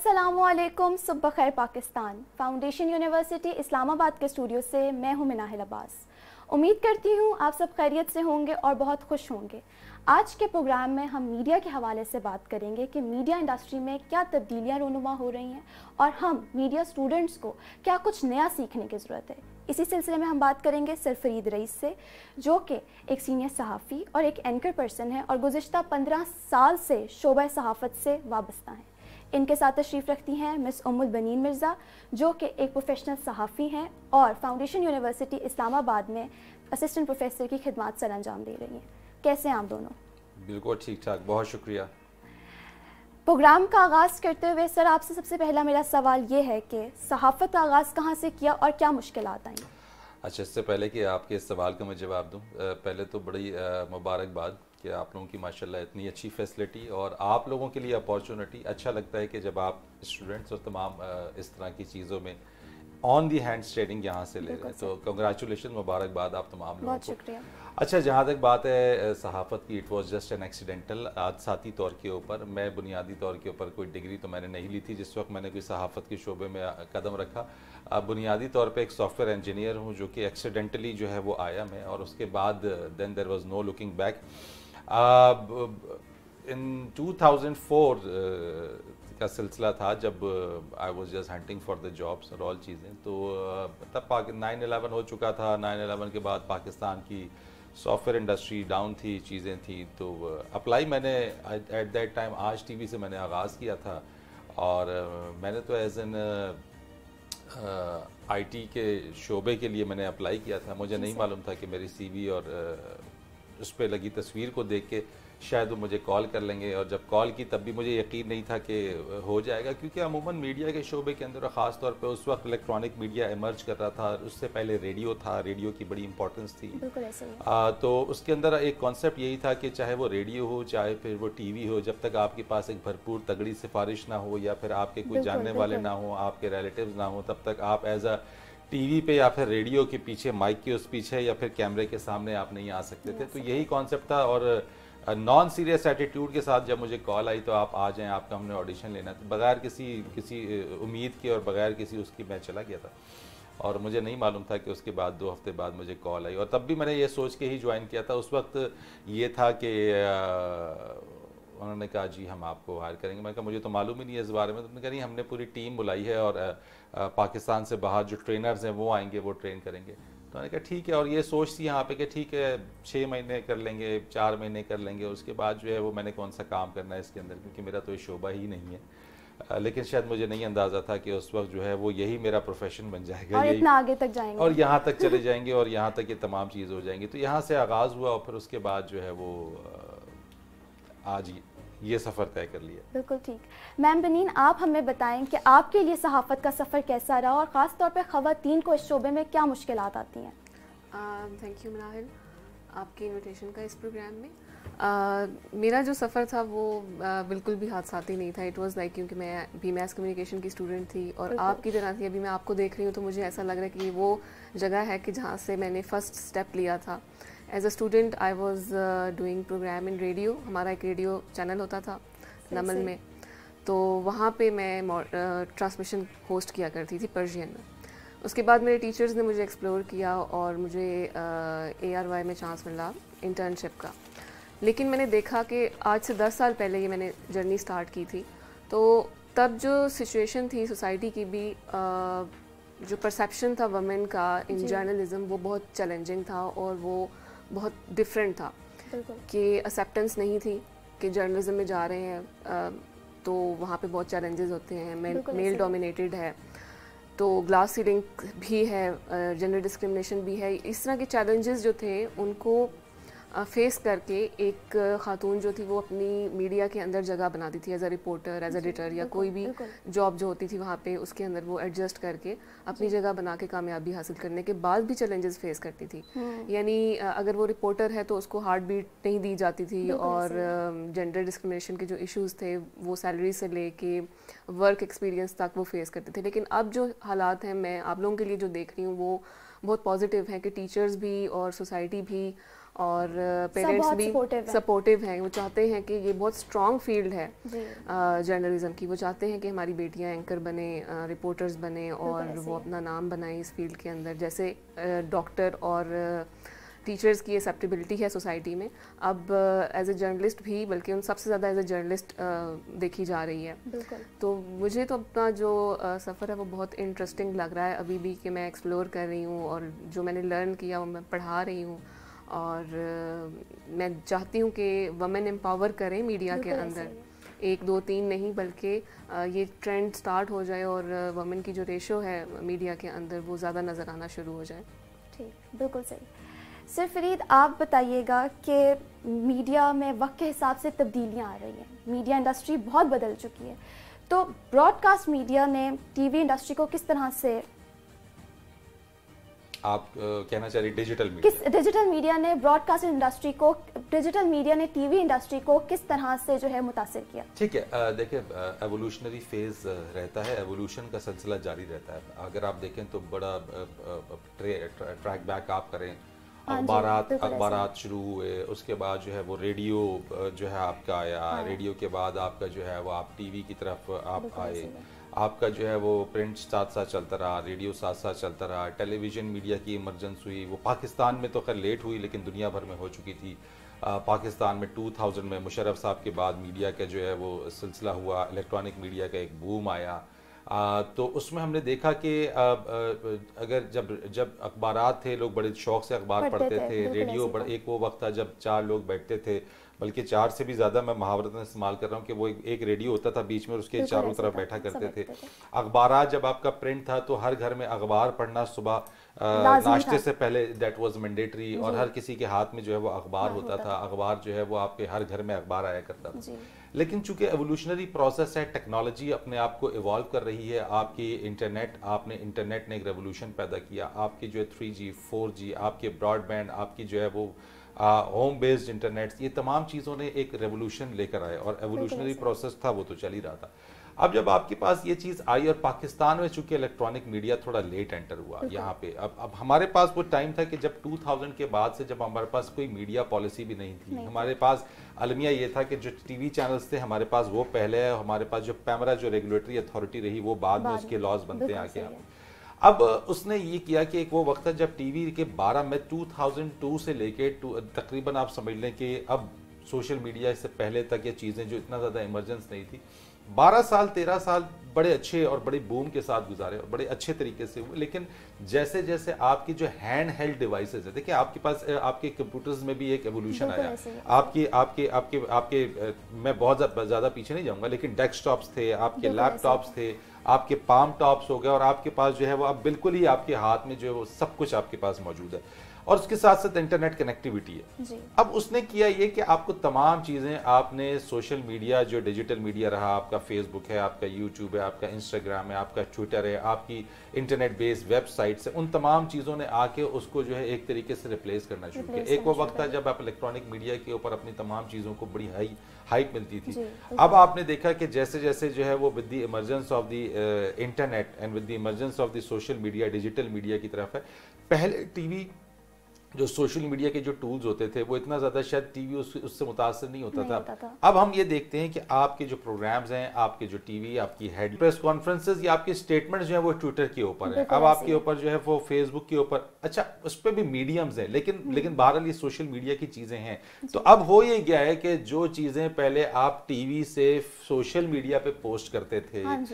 असलकुम सुबह खैर पाकिस्तान फाउंडेशन यूनिवर्सिटी इस्लामाबाद के स्टूडियो से मैं हूँ मिनाहिल अब्बास। उम्मीद करती हूँ आप सब खैरियत से होंगे और बहुत खुश होंगे। आज के प्रोग्राम में हम मीडिया के हवाले से बात करेंगे कि मीडिया इंडस्ट्री में क्या तब्दीलियाँ रोनुमा हो रही हैं और हम मीडिया स्टूडेंट्स को क्या कुछ नया सीखने की ज़रूरत है। इसी सिलसिले में हम बात करेंगे सरफरीद रईस से, जो कि एक सीनियर सहाफ़ी और एक एंकर पर्सन है और गुज्त पंद्रह साल से शोबा सहाफ़त से वाबस्ता हैं। इनके साथ तशरीफ़ रखती हैं मिस उमुल बनीन मिर्ज़ा जो कि एक प्रोफेशनल सहाफ़ी हैं और फाउंडेशन यूनिवर्सिटी इस्लामाबाद में असिस्टेंट प्रोफेसर की खिदमत सर अंजाम दे रही हैं। कैसे हैं आप दोनों? बिल्कुल ठीक ठाक बहुत शुक्रिया। प्रोग्राम का आगाज़ करते हुए सर आपसे सबसे पहला मेरा सवाल ये है कि सहाफ़त का आगाज़ कहाँ से किया और क्या मुश्किल आई? अच्छा इससे पहले कि आपके इस सवाल का मैं जवाब दूँ पहले तो बड़ी मुबारकबाद। कि आप लोगों की माशाल्लाह इतनी अच्छी फैसिलिटी और आप लोगों के लिए अपॉर्चुनिटी। अच्छा लगता है कि जब आप स्टूडेंट्स और तमाम इस तरह की चीज़ों में ऑन दी हैंड ट्रेनिंग यहाँ से ले रहे हैं। तो कंग्रेचुलेशन मुबारकबाद आप तमाम लोगों को। शुक्रिया। अच्छा जहाँ तक बात है सहाफ़त की it was just an accidental साथी तौर के ऊपर मैं बुनियादी तौर के ऊपर कोई डिग्री तो मैंने नहीं ली थी जिस वक्त मैंने कोई सहाफ़त के शोबे में कदम रखा। अब बुनियादी तौर पे एक सॉफ्टवेयर इंजीनियर हूँ जो कि एक्सीडेंटली जो है वो आया मैं और उसके बाद then there was no looking back in 2004 uh, का सिलसिला था जब I was just hunting for the jobs और ऑल चीज़ें तो uh, तब पाक नाइन एलेवन हो चुका था। नाइन एलेवन के बाद पाकिस्तान की सॉफ्टवेयर इंडस्ट्री डाउन थी चीज़ें थी तो अप्लाई uh, मैंने at that time Aaj TV से मैंने आगाज़ किया था और uh, मैंने तो एज एन आईटी के शोबे के लिए मैंने अप्लाई किया था। मुझे नहीं मालूम था कि मेरी सीवी और उस पर लगी तस्वीर को देख के शायद वो मुझे कॉल कर लेंगे। और जब कॉल की तब भी मुझे यकीन नहीं था कि हो जाएगा। क्योंकि अमूमन मीडिया के शोबे के अंदर ख़ास तौर पे उस वक्त इलेक्ट्रॉनिक मीडिया इमर्ज कर रहा था उससे पहले रेडियो था। रेडियो की बड़ी इंपॉर्टेंस थी। आ, तो उसके अंदर एक कॉन्सेप्ट यही था कि चाहे वो रेडियो हो चाहे फिर वो टी हो जब तक आपके पास एक भरपूर तगड़ी सिफारिश ना हो या फिर आपके कोई जानने वाले ना हो आपके रिलेटिव ना हो तब तक आप एज अ टीवी पे या फिर रेडियो के पीछे माइक के उस पीछे या फिर कैमरे के सामने आप नहीं आ सकते थे। तो यही कॉन्सेप्ट था और नॉन सीरियस एटीट्यूड के साथ जब मुझे कॉल आई तो आप आ जाएँ आपका हमने ऑडिशन लेना तो बगैर किसी किसी उम्मीद के और बगैर किसी उसकी मैं चला गया था। और मुझे नहीं मालूम था कि उसके बाद दो हफ़्ते बाद मुझे कॉल आई। और तब भी मैंने ये सोच के ही ज्वाइन किया था। उस वक्त ये था कि उन्होंने कहा जी हम आपको हायर करेंगे। मैंने कहा मुझे तो मालूम ही नहीं है इस बारे में। तो उन्होंने कहा नहीं हमने पूरी टीम बुलाई है और पाकिस्तान से बाहर जो ट्रेनर्स हैं वो आएँगे वो ट्रेन करेंगे। तो मैंने कहा ठीक है। और ये सोच थी यहाँ पे कि ठीक है छः महीने कर लेंगे चार महीने कर लेंगे। उसके बाद जो है वो मैंने कौन सा काम करना है इसके अंदर? क्योंकि मेरा तो ये शोबा ही नहीं है। लेकिन शायद मुझे नहीं अंदाज़ा था कि उस वक्त जो है वो यही मेरा प्रोफेशन बन जाएगा और इतना आगे तक जाएँगे। और यहाँ तक चले जाएँगे और यहाँ तक ये तमाम चीज़ हो जाएँगी। तो यहाँ से आगाज़ हुआ और फिर उसके बाद जो है वो आज ये सफ़र तय कर लिया। बिल्कुल ठीक। मैम बनीन आप हमें बताएँ कि आपके लिए सहाफ़त का सफ़र कैसा रहा और ख़ास तौर पर ख़वातीन को इस शोबे में क्या मुश्किल आती हैं? थैंक यू मनाहिल आपके इनविटेशन का इस प्रोग्राम में। uh, मेरा जो सफ़र था वो uh, बिल्कुल भी हादसाती नहीं था। इट वाज लाइक क्योंकि मैं भी मैथ कम्युनिकेशन की स्टूडेंट थी और आपकी तरह थी। अभी मैं आपको देख रही हूँ तो मुझे ऐसा लग रहा है कि वो जगह है कि जहाँ से मैंने फ़र्स्ट स्टेप लिया था। As a student I was doing program in radio हमारा एक रेडियो चैनल होता था नमल में। तो वहाँ पे मैं ट्रांसमिशन होस्ट किया करती थी पर्शियन में। उसके बाद मेरे टीचर्स ने मुझे एक्सप्लोर किया और मुझे ए आर वाई में चांस मिला इंटर्नशिप का। लेकिन मैंने देखा कि आज से दस साल पहले ये मैंने जर्नी स्टार्ट की थी। तो तब जो सिचुएशन थी सोसाइटी की भी uh, जो परसेप्शन था वमेन का इन जर्नलिज्म वो बहुत चैलेंजिंग था और वो बहुत डिफरेंट था कि एक्सेप्टेंस नहीं थी कि जर्नलिज्म में जा रहे हैं तो वहाँ पे बहुत चैलेंजेस होते हैं मेल डोमिनेटेड है तो ग्लास सीलिंग भी है जेंडर डिस्क्रिमिनेशन भी है इस तरह के चैलेंजेस जो थे उनको फेस करके एक खातून जो थी वो अपनी मीडिया के अंदर जगह बनाती थी as a reporter as editor या कोई भी जॉब जो होती थी वहाँ पे उसके अंदर वो एडजस्ट करके अपनी जगह बना के कामयाबी हासिल करने के बाद भी चैलेंजेस फेस करती थी। हम्म। यानी अगर वो रिपोर्टर है तो उसको हार्ट बीट नहीं दी जाती थी और जेंडर डिस्क्रिमिनेशन के जो इशूज़ थे वो सैलरी से लेके वर्क एक्सपीरियंस तक वो फेस करते थे। लेकिन अब जो हालात हैं मैं आप लोगों के लिए जो देख रही हूँ वो बहुत पॉजिटिव है कि टीचर्स भी और सोसाइटी भी और पेरेंट्स भी सपोर्टिव हैं। वो चाहते हैं कि ये बहुत स्ट्रॉन्ग फ़ील्ड है जर्नलिज्म की। वो चाहते हैं कि हमारी बेटियाँ एंकर बने रिपोर्टर्स बने और वो अपना नाम बनाएँ इस फ़ील्ड के अंदर। जैसे डॉक्टर और टीचर्स की एक्सेप्टेबिलिटी है सोसाइटी में। अब एज ए जर्नलिस्ट भी बल्कि उन सबसे ज़्यादा एज ए जर्नलिस्ट देखी जा रही है। तो मुझे तो अपना जो uh, सफ़र है वो बहुत इंटरेस्टिंग लग रहा है। अभी भी कि मैं एक्सप्लोर कर रही हूँ और जो मैंने लर्न किया वो मैं पढ़ा रही हूँ। और मैं चाहती हूँ कि वमेन एम्पावर करें मीडिया के अंदर। एक दो तीन नहीं बल्कि ये ट्रेंड स्टार्ट हो जाए और वमेन की जो रेशो है मीडिया के अंदर वो ज़्यादा नज़र आना शुरू हो जाए। ठीक बिल्कुल सही। सर फरीद आप बताइएगा कि मीडिया में वक्त के हिसाब से तब्दीलियाँ आ रही हैं। मीडिया इंडस्ट्री बहुत बदल चुकी है। तो ब्रॉडकास्ट मीडिया ने टीवी इंडस्ट्री को किस तरह से आप कहना चाह रही डिजिटल मीडिया किस डिजिटल मीडिया ने ब्रॉडकास्ट इंडस्ट्री को डिजिटल मीडिया ने टीवी इंडस्ट्री को किस तरह से जो है मुतासर किया? ठीक है देखिए एवोल्यूशनरी फ़ेज़ रहता है एवोल्यूशन का सिलसिला जारी रहता है। अगर आप देखें तो बड़ा ट्रैक बैक आप करें अखबार अखबार शुरू हुए उसके बाद जो है वो रेडियो जो है आपका आया हाँ। रेडियो के बाद आपका जो है वो आप टीवी की तरफ़ आप आए। आपका जो है वो प्रिंट साथ साथ चलता रहा रेडियो साथ साथ चलता रहा टेलीविज़न मीडिया की इमरजेंस हुई। वो पाकिस्तान में तो खैर लेट हुई लेकिन दुनिया भर में हो चुकी थी। आ, पाकिस्तान में 2000 में मुशरफ साहब के बाद मीडिया का जो है वो सिलसिला हुआ इलेक्ट्रॉनिक मीडिया का एक बूम आया। आ, तो उसमें हमने देखा कि अगर जब जब अखबार थे लोग बड़े शौक से अखबार पढ़ते थे रेडियो बड़ा एक वो वक्त था जब चार लोग बैठते थे। बल्कि चार से भी ज़्यादा मैं महावरत में इस्तेमाल कर रहा हूँ कि वो एक, एक रेडियो होता था बीच में उसके चारों तरफ़ बैठा करते थे। अखबार जब आपका प्रिंट था तो हर घर में अखबार पढ़ना सुबह नाश्ते से पहले दैट वाज मैंडेटरी और हर किसी के हाथ में जो है वो अखबार होता था। अखबार जो है वो आपके हर घर में अखबार आया करता था। लेकिन चूँकि एवोल्यूशनरी प्रोसेस है टेक्नोलॉजी अपने आप को इवॉल्व कर रही है आपकी इंटरनेट आपने इंटरनेट ने एक रेवोल्यूशन पैदा किया। आपकी जो है थ्री जी फोर जी आपके ब्रॉडबैंड आपकी जो है वो होम बेस्ड इंटरनेट ये तमाम चीज़ों ने एक रेवोल्यूशन लेकर आए और एवोल्यूशनरी प्रोसेस था वो तो चल ही रहा था। अब जब आपके पास ये चीज़ आई और पाकिस्तान में चूँकि इलेक्ट्रॉनिक मीडिया थोड़ा लेट एंटर हुआ यहाँ पे अब अब हमारे पास वो टाइम था कि जब 2000 के बाद से जब हमारे पास कोई मीडिया पॉलिसी भी नहीं थी नहीं हमारे पास अलमिया ये था कि जो टीवी चैनल्स थे हमारे पास वो पहले है हमारे पास जो पैमरा जो रेगुलेटरी अथॉरिटी रही वो बाद में उसके लॉज बनते हैं आके अब उसने ये किया कि एक वो वक्त था जब टीवी के 12 में 2002 से लेके तकरीबन आप समझ लें कि अब सोशल मीडिया से पहले तक ये चीज़ें जो इतना ज़्यादा इमरजेंस नहीं थी। बारह साल तेरह साल बड़े अच्छे और बड़े बूम के साथ गुजारे और बड़े अच्छे तरीके से हुए लेकिन जैसे जैसे आपकी जो हैंड हेल्ड डिवाइसेज है देखिए आपके पास आपके कंप्यूटर्स में भी एक एवोल्यूशन आया। आपके आपके आपके आपके मैं बहुत ज़्यादा पीछे नहीं जाऊँगा लेकिन डेस्कटॉप्स थे आपके लैपटॉप्स थे आपके पाम टॉप्स हो गए और आपके पास जो है वो अब बिल्कुल ही आपके हाथ में जो है वो सब कुछ आपके पास मौजूद है। और उसके साथ साथ इंटरनेट कनेक्टिविटी है। अब उसने किया ये कि आपको तमाम चीज़ें आपने सोशल मीडिया जो डिजिटल मीडिया रहा आपका फेसबुक है आपका यूट्यूब है आपका इंस्टाग्राम है आपका ट्विटर है आपकी इंटरनेट बेस्ड वेबसाइट्स है उन तमाम चीज़ों ने आके उसको जो है एक तरीके से रिप्लेस करना शुरू किया। एक वो वक्त था जब आप इलेक्ट्रॉनिक मीडिया के ऊपर अपनी तमाम चीज़ों को बड़ी हाई हाइप मिलती थी। अब आपने देखा कि जैसे जैसे जो है वो with the emergence of the internet and with the emergence of the social media digital media की तरफ़ है। पहले टीवी जो सोशल मीडिया के जो टूल्स होते थे वो इतना ज़्यादा शायद टीवी उस, उससे मुतासर नहीं होता नहीं था।, था। अब हम ये देखते हैं कि आपके जो प्रोग्राम्स हैं आपके जो टीवी आपकी हेड प्रेस कॉन्फ्रेंसेज या आपके स्टेटमेंट्स जो है वो ट्विटर के ऊपर है। अब आपके ऊपर जो है वो फेसबुक के ऊपर। अच्छा उस पर भी मीडियम्स हैं लेकिन हम्म। लेकिन बहरहाल ये सोशल मीडिया की चीज़ें हैं। तो अब हो ये गया है कि जो चीज़ें पहले आप टीवी से सोशल मीडिया पे पोस्ट करते थे हाँ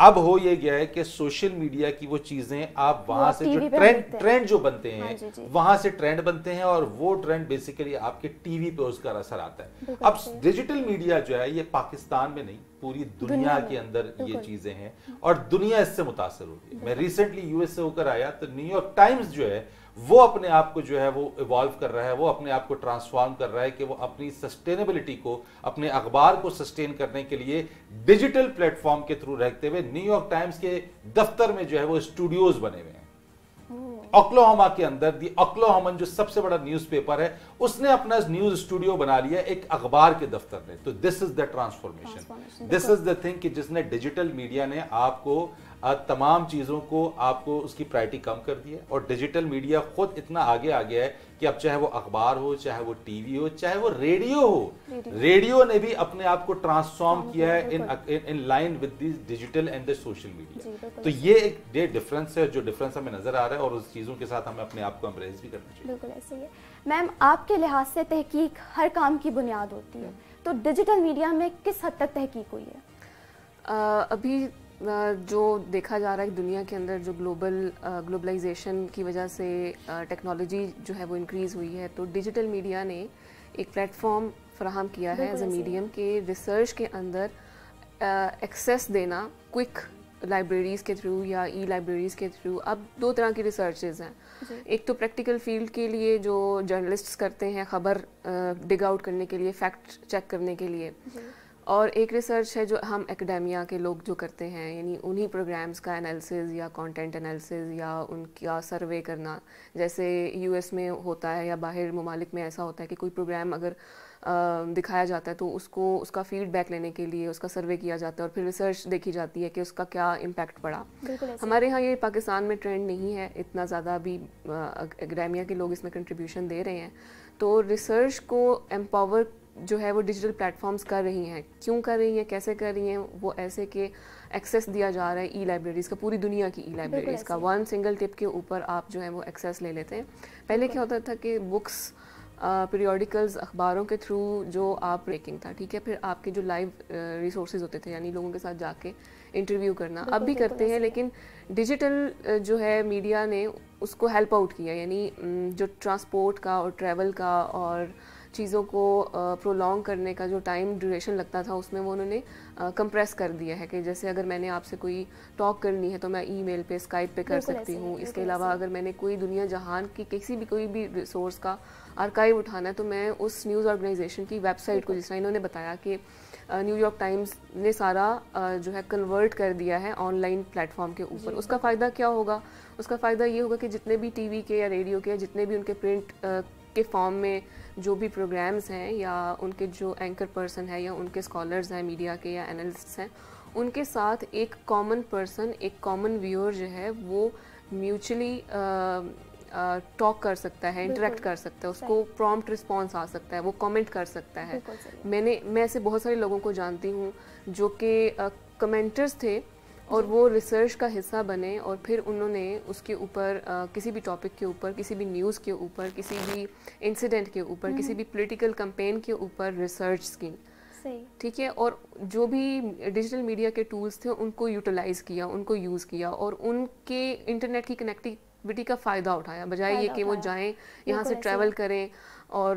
अब हो ये गया है कि सोशल मीडिया की वो चीज़ें आप वहाँ से जो ट्रेंड ट्रेंड जो बनते हैं हाँ वहाँ से ट्रेंड बनते हैं और वो ट्रेंड बेसिकली आपके टीवी पे उसका असर आता है। अब डिजिटल मीडिया जो है ये पाकिस्तान में नहीं पूरी दुनिया, दुनिया के अंदर ये चीज़ें हैं और दुनिया इससे मुतासर हो रही है। मैं रिसेंटली यूएस से होकर आया तो न्यूयॉर्क टाइम्स जो है वो अपने आप को जो है वो इवॉल्व कर रहा है वो अपने आप को ट्रांसफॉर्म कर रहा है कि वो अपनी सस्टेनेबिलिटी को अपने अखबार को सस्टेन करने के लिए डिजिटल प्लेटफॉर्म के थ्रू रहते हुए न्यूयॉर्क टाइम्स के दफ्तर में जो है वो स्टूडियोज बने हुए ओक्लोहोमा के अंदर दी ओक्लाहोमन जो सबसे बड़ा न्यूज़पेपर है उसने अपना न्यूज़ स्टूडियो बना लिया एक अखबार के दफ्तर ने तो this is the transformation this is the thing कि जिसने डिजिटल मीडिया ने आपको तमाम चीज़ों को आपको उसकी प्रायरिटी कम कर दी है और डिजिटल मीडिया खुद इतना आगे आ गया है कि अब चाहे वो अखबार हो चाहे वो टीवी हो चाहे वो रेडियो हो रेडियो। ने भी अपने आप को ट्रांसफॉर्म किया है in in line with this digital and the social media तो ये एक डे डिफरेंस है जो डिफरेंस हमें नज़र आ रहा है और उस चीज़ों के साथ हमें अपने आप को एम्ब्रेस भी करना चाहिए। बिल्कुल ऐसे ही है। मैम आपके लिहाज से तहकीक हर काम की बुनियाद होती है। तो डिजिटल मीडिया में किस हद तक तहकीक हुई है? अभी जो देखा जा रहा है दुनिया के अंदर जो ग्लोबल ग्लोबलाइजेशन की वजह से टेक्नोलॉजी जो है वो इंक्रीज़ हुई है तो डिजिटल मीडिया ने एक प्लेटफॉर्म फ्राहम किया है एज ए मीडियम के रिसर्च के अंदर एक्सेस देना क्विक लाइब्रेरीज़ के थ्रू या ई लाइब्रेरीज़ के थ्रू अब दो तरह की रिसर्चेज हैं। एक तो प्रैक्टिकल फ़ील्ड के लिए जो जर्नलिस्ट्स करते हैं ख़बर डिग आउट करने के लिए फैक्ट चेक करने के लिए। और एक रिसर्च है जो हम एकेडमिया के लोग जो करते हैं यानी उन्हीं प्रोग्राम्स का एनालिसिस या कंटेंट एनालिसिस या उनका सर्वे करना। जैसे यूएस में होता है या बाहर ममालिक में ऐसा होता है कि कोई प्रोग्राम अगर आ, दिखाया जाता है तो उसको उसका फीडबैक लेने के लिए उसका सर्वे किया जाता है और फिर रिसर्च देखी जाती है कि उसका क्या इम्पैक्ट पड़ा। हमारे यहाँ ये पाकिस्तान में ट्रेंड नहीं है इतना ज़्यादा अभी एकेडमिया के लोग इसमें कंट्रीब्यूशन दे रहे हैं। तो रिसर्च को एम्पावर जो है वो डिजिटल प्लेटफॉर्म्स कर रही हैं। क्यों कर रही हैं? कैसे कर रही हैं? वो ऐसे कि एक्सेस दिया जा रहा है ई लाइब्रेरीज़ का पूरी दुनिया की ई लाइब्रेरीज़ का। वन सिंगल टिप के ऊपर आप जो है वो एक्सेस ले लेते हैं। पहले क्या होता था कि बुक्स पीरियोडिकल्स अखबारों के थ्रू जो आप ब्रेकिंग था ठीक है? फिर आपके जो लाइव रिसोर्सेज होते थे यानी लोगों के साथ जाके इंटरव्यू करना। अब भी करते हैं लेकिन डिजिटल जो है मीडिया ने उसको हेल्प आउट किया यानी जो ट्रांसपोर्ट का और ट्रैवल का और चीज़ों को प्रोलॉन्ग करने का जो टाइम ड्यूरेशन लगता था उसमें वो उन्होंने कंप्रेस कर दिया है कि जैसे अगर मैंने आपसे कोई टॉक करनी है तो मैं ईमेल पे स्काइप पे कर सकती हूँ इसके अलावा अगर मैंने कोई दुनिया जहान की किसी भी कोई भी रिसोर्स का आर्काइव उठाना है तो मैं उस न्यूज़ ऑर्गेनाइजेशन की वेबसाइट को जिस तरह इन्होंने बताया कि न्यूयॉर्क टाइम्स ने सारा जो है कन्वर्ट कर दिया है ऑनलाइन प्लेटफॉर्म के ऊपर। उसका फ़ायदा क्या होगा? उसका फ़ायदा ये होगा कि जितने भी टीवी के या रेडियो के या जितने भी उनके प्रिंट के फॉर्म में जो भी प्रोग्राम्स हैं या उनके जो एंकर पर्सन है या उनके स्कॉलर्स हैं मीडिया के या एनालिस्ट हैं उनके साथ एक कॉमन पर्सन एक कॉमन व्यूअर जो है वो म्यूचुअली टॉक कर सकता है इंटरेक्ट कर सकता है उसको प्रॉम्प्ट रिस्पॉन्स आ सकता है वो कमेंट कर सकता है। मैंने मैं ऐसे बहुत सारे लोगों को जानती हूँ जो कि कमेंटर्स थे और वो रिसर्च का हिस्सा बने और फिर उन्होंने उसके ऊपर किसी भी टॉपिक के ऊपर किसी भी न्यूज़ के ऊपर किसी भी इंसिडेंट के ऊपर किसी हम्म। भी पॉलिटिकल कंपेन के ऊपर रिसर्च की। ठीक है? और जो भी डिजिटल मीडिया के टूल्स थे उनको यूटिलाइज किया उनको यूज़ किया और उनके इंटरनेट की कनेक्टिविटी का फ़ायदा उठाया। बजाय ये कि वो जाएँ यहाँ से ट्रैवल करें और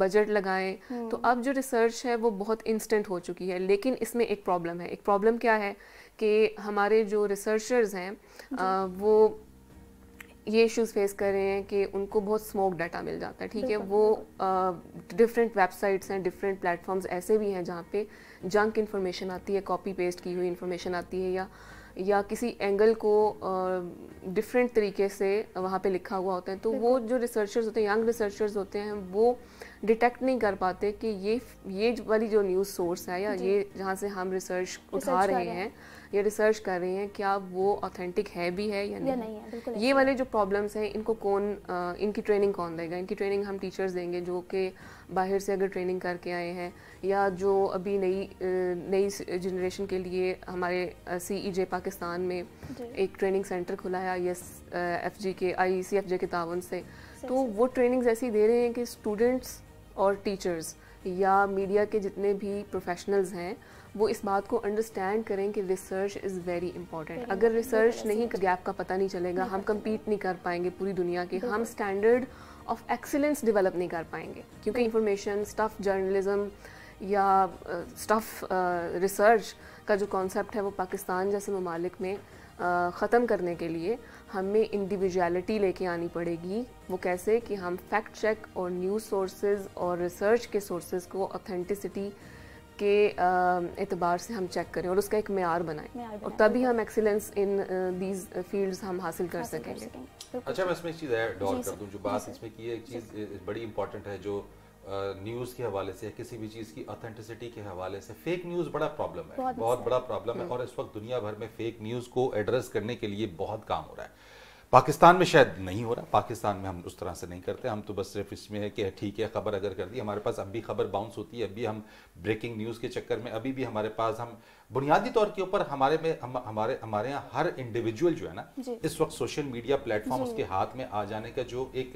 बजट लगाएँ। तो हम्म। अब जो रिसर्च है वो बहुत इंस्टेंट हो चुकी है लेकिन इसमें एक प्रॉब्लम है। एक प्रॉब्लम क्या है? कि हमारे जो रिसर्चर्स हैं वो ये इश्यूज़ फेस कर रहे हैं कि उनको बहुत स्मोक डाटा मिल जाता है ठीक है? वो डिफरेंट वेबसाइट्स हैं डिफरेंट प्लेटफॉर्म्स ऐसे भी हैं जहाँ पे जंक इन्फॉर्मेशन आती है कॉपी पेस्ट की हुई इन्फॉर्मेशन आती है या या किसी एंगल को डिफरेंट तरीके से वहाँ पे लिखा हुआ होता है। तो वो जो रिसर्चर्स होते हैं यंग रिसर्चर्स होते हैं वो डिटेक्ट नहीं कर पाते कि ये ये वाली जो न्यूज़ सोर्स है या ये जहाँ से हम रिसर्च उठा रहे हैं या रिसर्च कर रहे हैं क्या वो ऑथेंटिक है भी है या नहीं, या नहीं। है, ये वाले जो प्रॉब्लम्स हैं इनको कौन आ, इनकी ट्रेनिंग कौन देगा? इनकी ट्रेनिंग हम टीचर्स देंगे जो कि बाहर से अगर ट्रेनिंग करके आए हैं या जो अभी नई नई जनरेशन के लिए हमारे सी ई जे पाकिस्तान में एक ट्रेनिंग सेंटर खुला है आई एस एफ़ जी के आई सी एफ़ जे के तावन से। तो वो ट्रेनिंग्स ऐसी दे रहे हैं कि स्टूडेंट्स और टीचर्स या मीडिया के जितने भी प्रोफेशनल्स हैं वो इस बात को अंडरस्टैंड करें कि रिसर्च इज़ वेरी इंपॉर्टेंट अगर रिसर्च नहीं गैप का पता नहीं चलेगा हम कम्पीट नहीं कर पाएँगे पूरी दुनिया के हम स्टैंडर्ड ऑफ़ एक्सीलेंस डेवलप नहीं कर पाएँगे क्योंकि इंफॉर्मेशन स्टफ़ जर्नलिज्म या स्टफ़ रिसर्च का जो कॉन्सेप्ट है वो पाकिस्तान जैसे ममालिक में ख़त्म करने के लिए हमें इंडिविजुअलिटी लेके आनी पड़ेगी। वो कैसे? कि हम फैक्ट चेक और न्यूज़ सोर्सेज और रिसर्च के सोर्सेज को ऑथेंटिसिटी के एतबार से हम चेक करें और उसका एक मैार बनाएँ और तभी हम एक्सीलेंस इन दीज फील्ड्स हम हासिल कर सकेंगे। अच्छा मैं इसमें एक चीज़ ऐड और कर दूँ जो बात इसमें की है एक चीज़ बड़ी इंपॉर्टेंट है जो न्यूज़ के हवाले से किसी भी चीज़ की ऑथेंटिसिटी के हवाले से फेक न्यूज़ बड़ा प्रॉब्लम है। बहुत बहुत बड़ा प्रॉब्लम है और इस वक्त दुनिया भर में फेक न्यूज़ को एड्रेस करने के लिए बहुत काम हो रहा है। पाकिस्तान में शायद नहीं हो रहा, पाकिस्तान में हम उस तरह से नहीं करते, हम तो बस सिर्फ़ इसमें है कि ठीक है, खबर अगर कर दी, हमारे पास अब भी खबर बाउंस होती है, अभी हम ब्रेकिंग न्यूज़ के चक्कर में, अभी भी हमारे पास हम बुनियादी तौर के ऊपर हमारे में हम हमारे हमारे यहाँ हर इंडिविजुअल जो है ना इस वक्त सोशल मीडिया प्लेटफॉर्म उसके हाथ में आ जाने का जो एक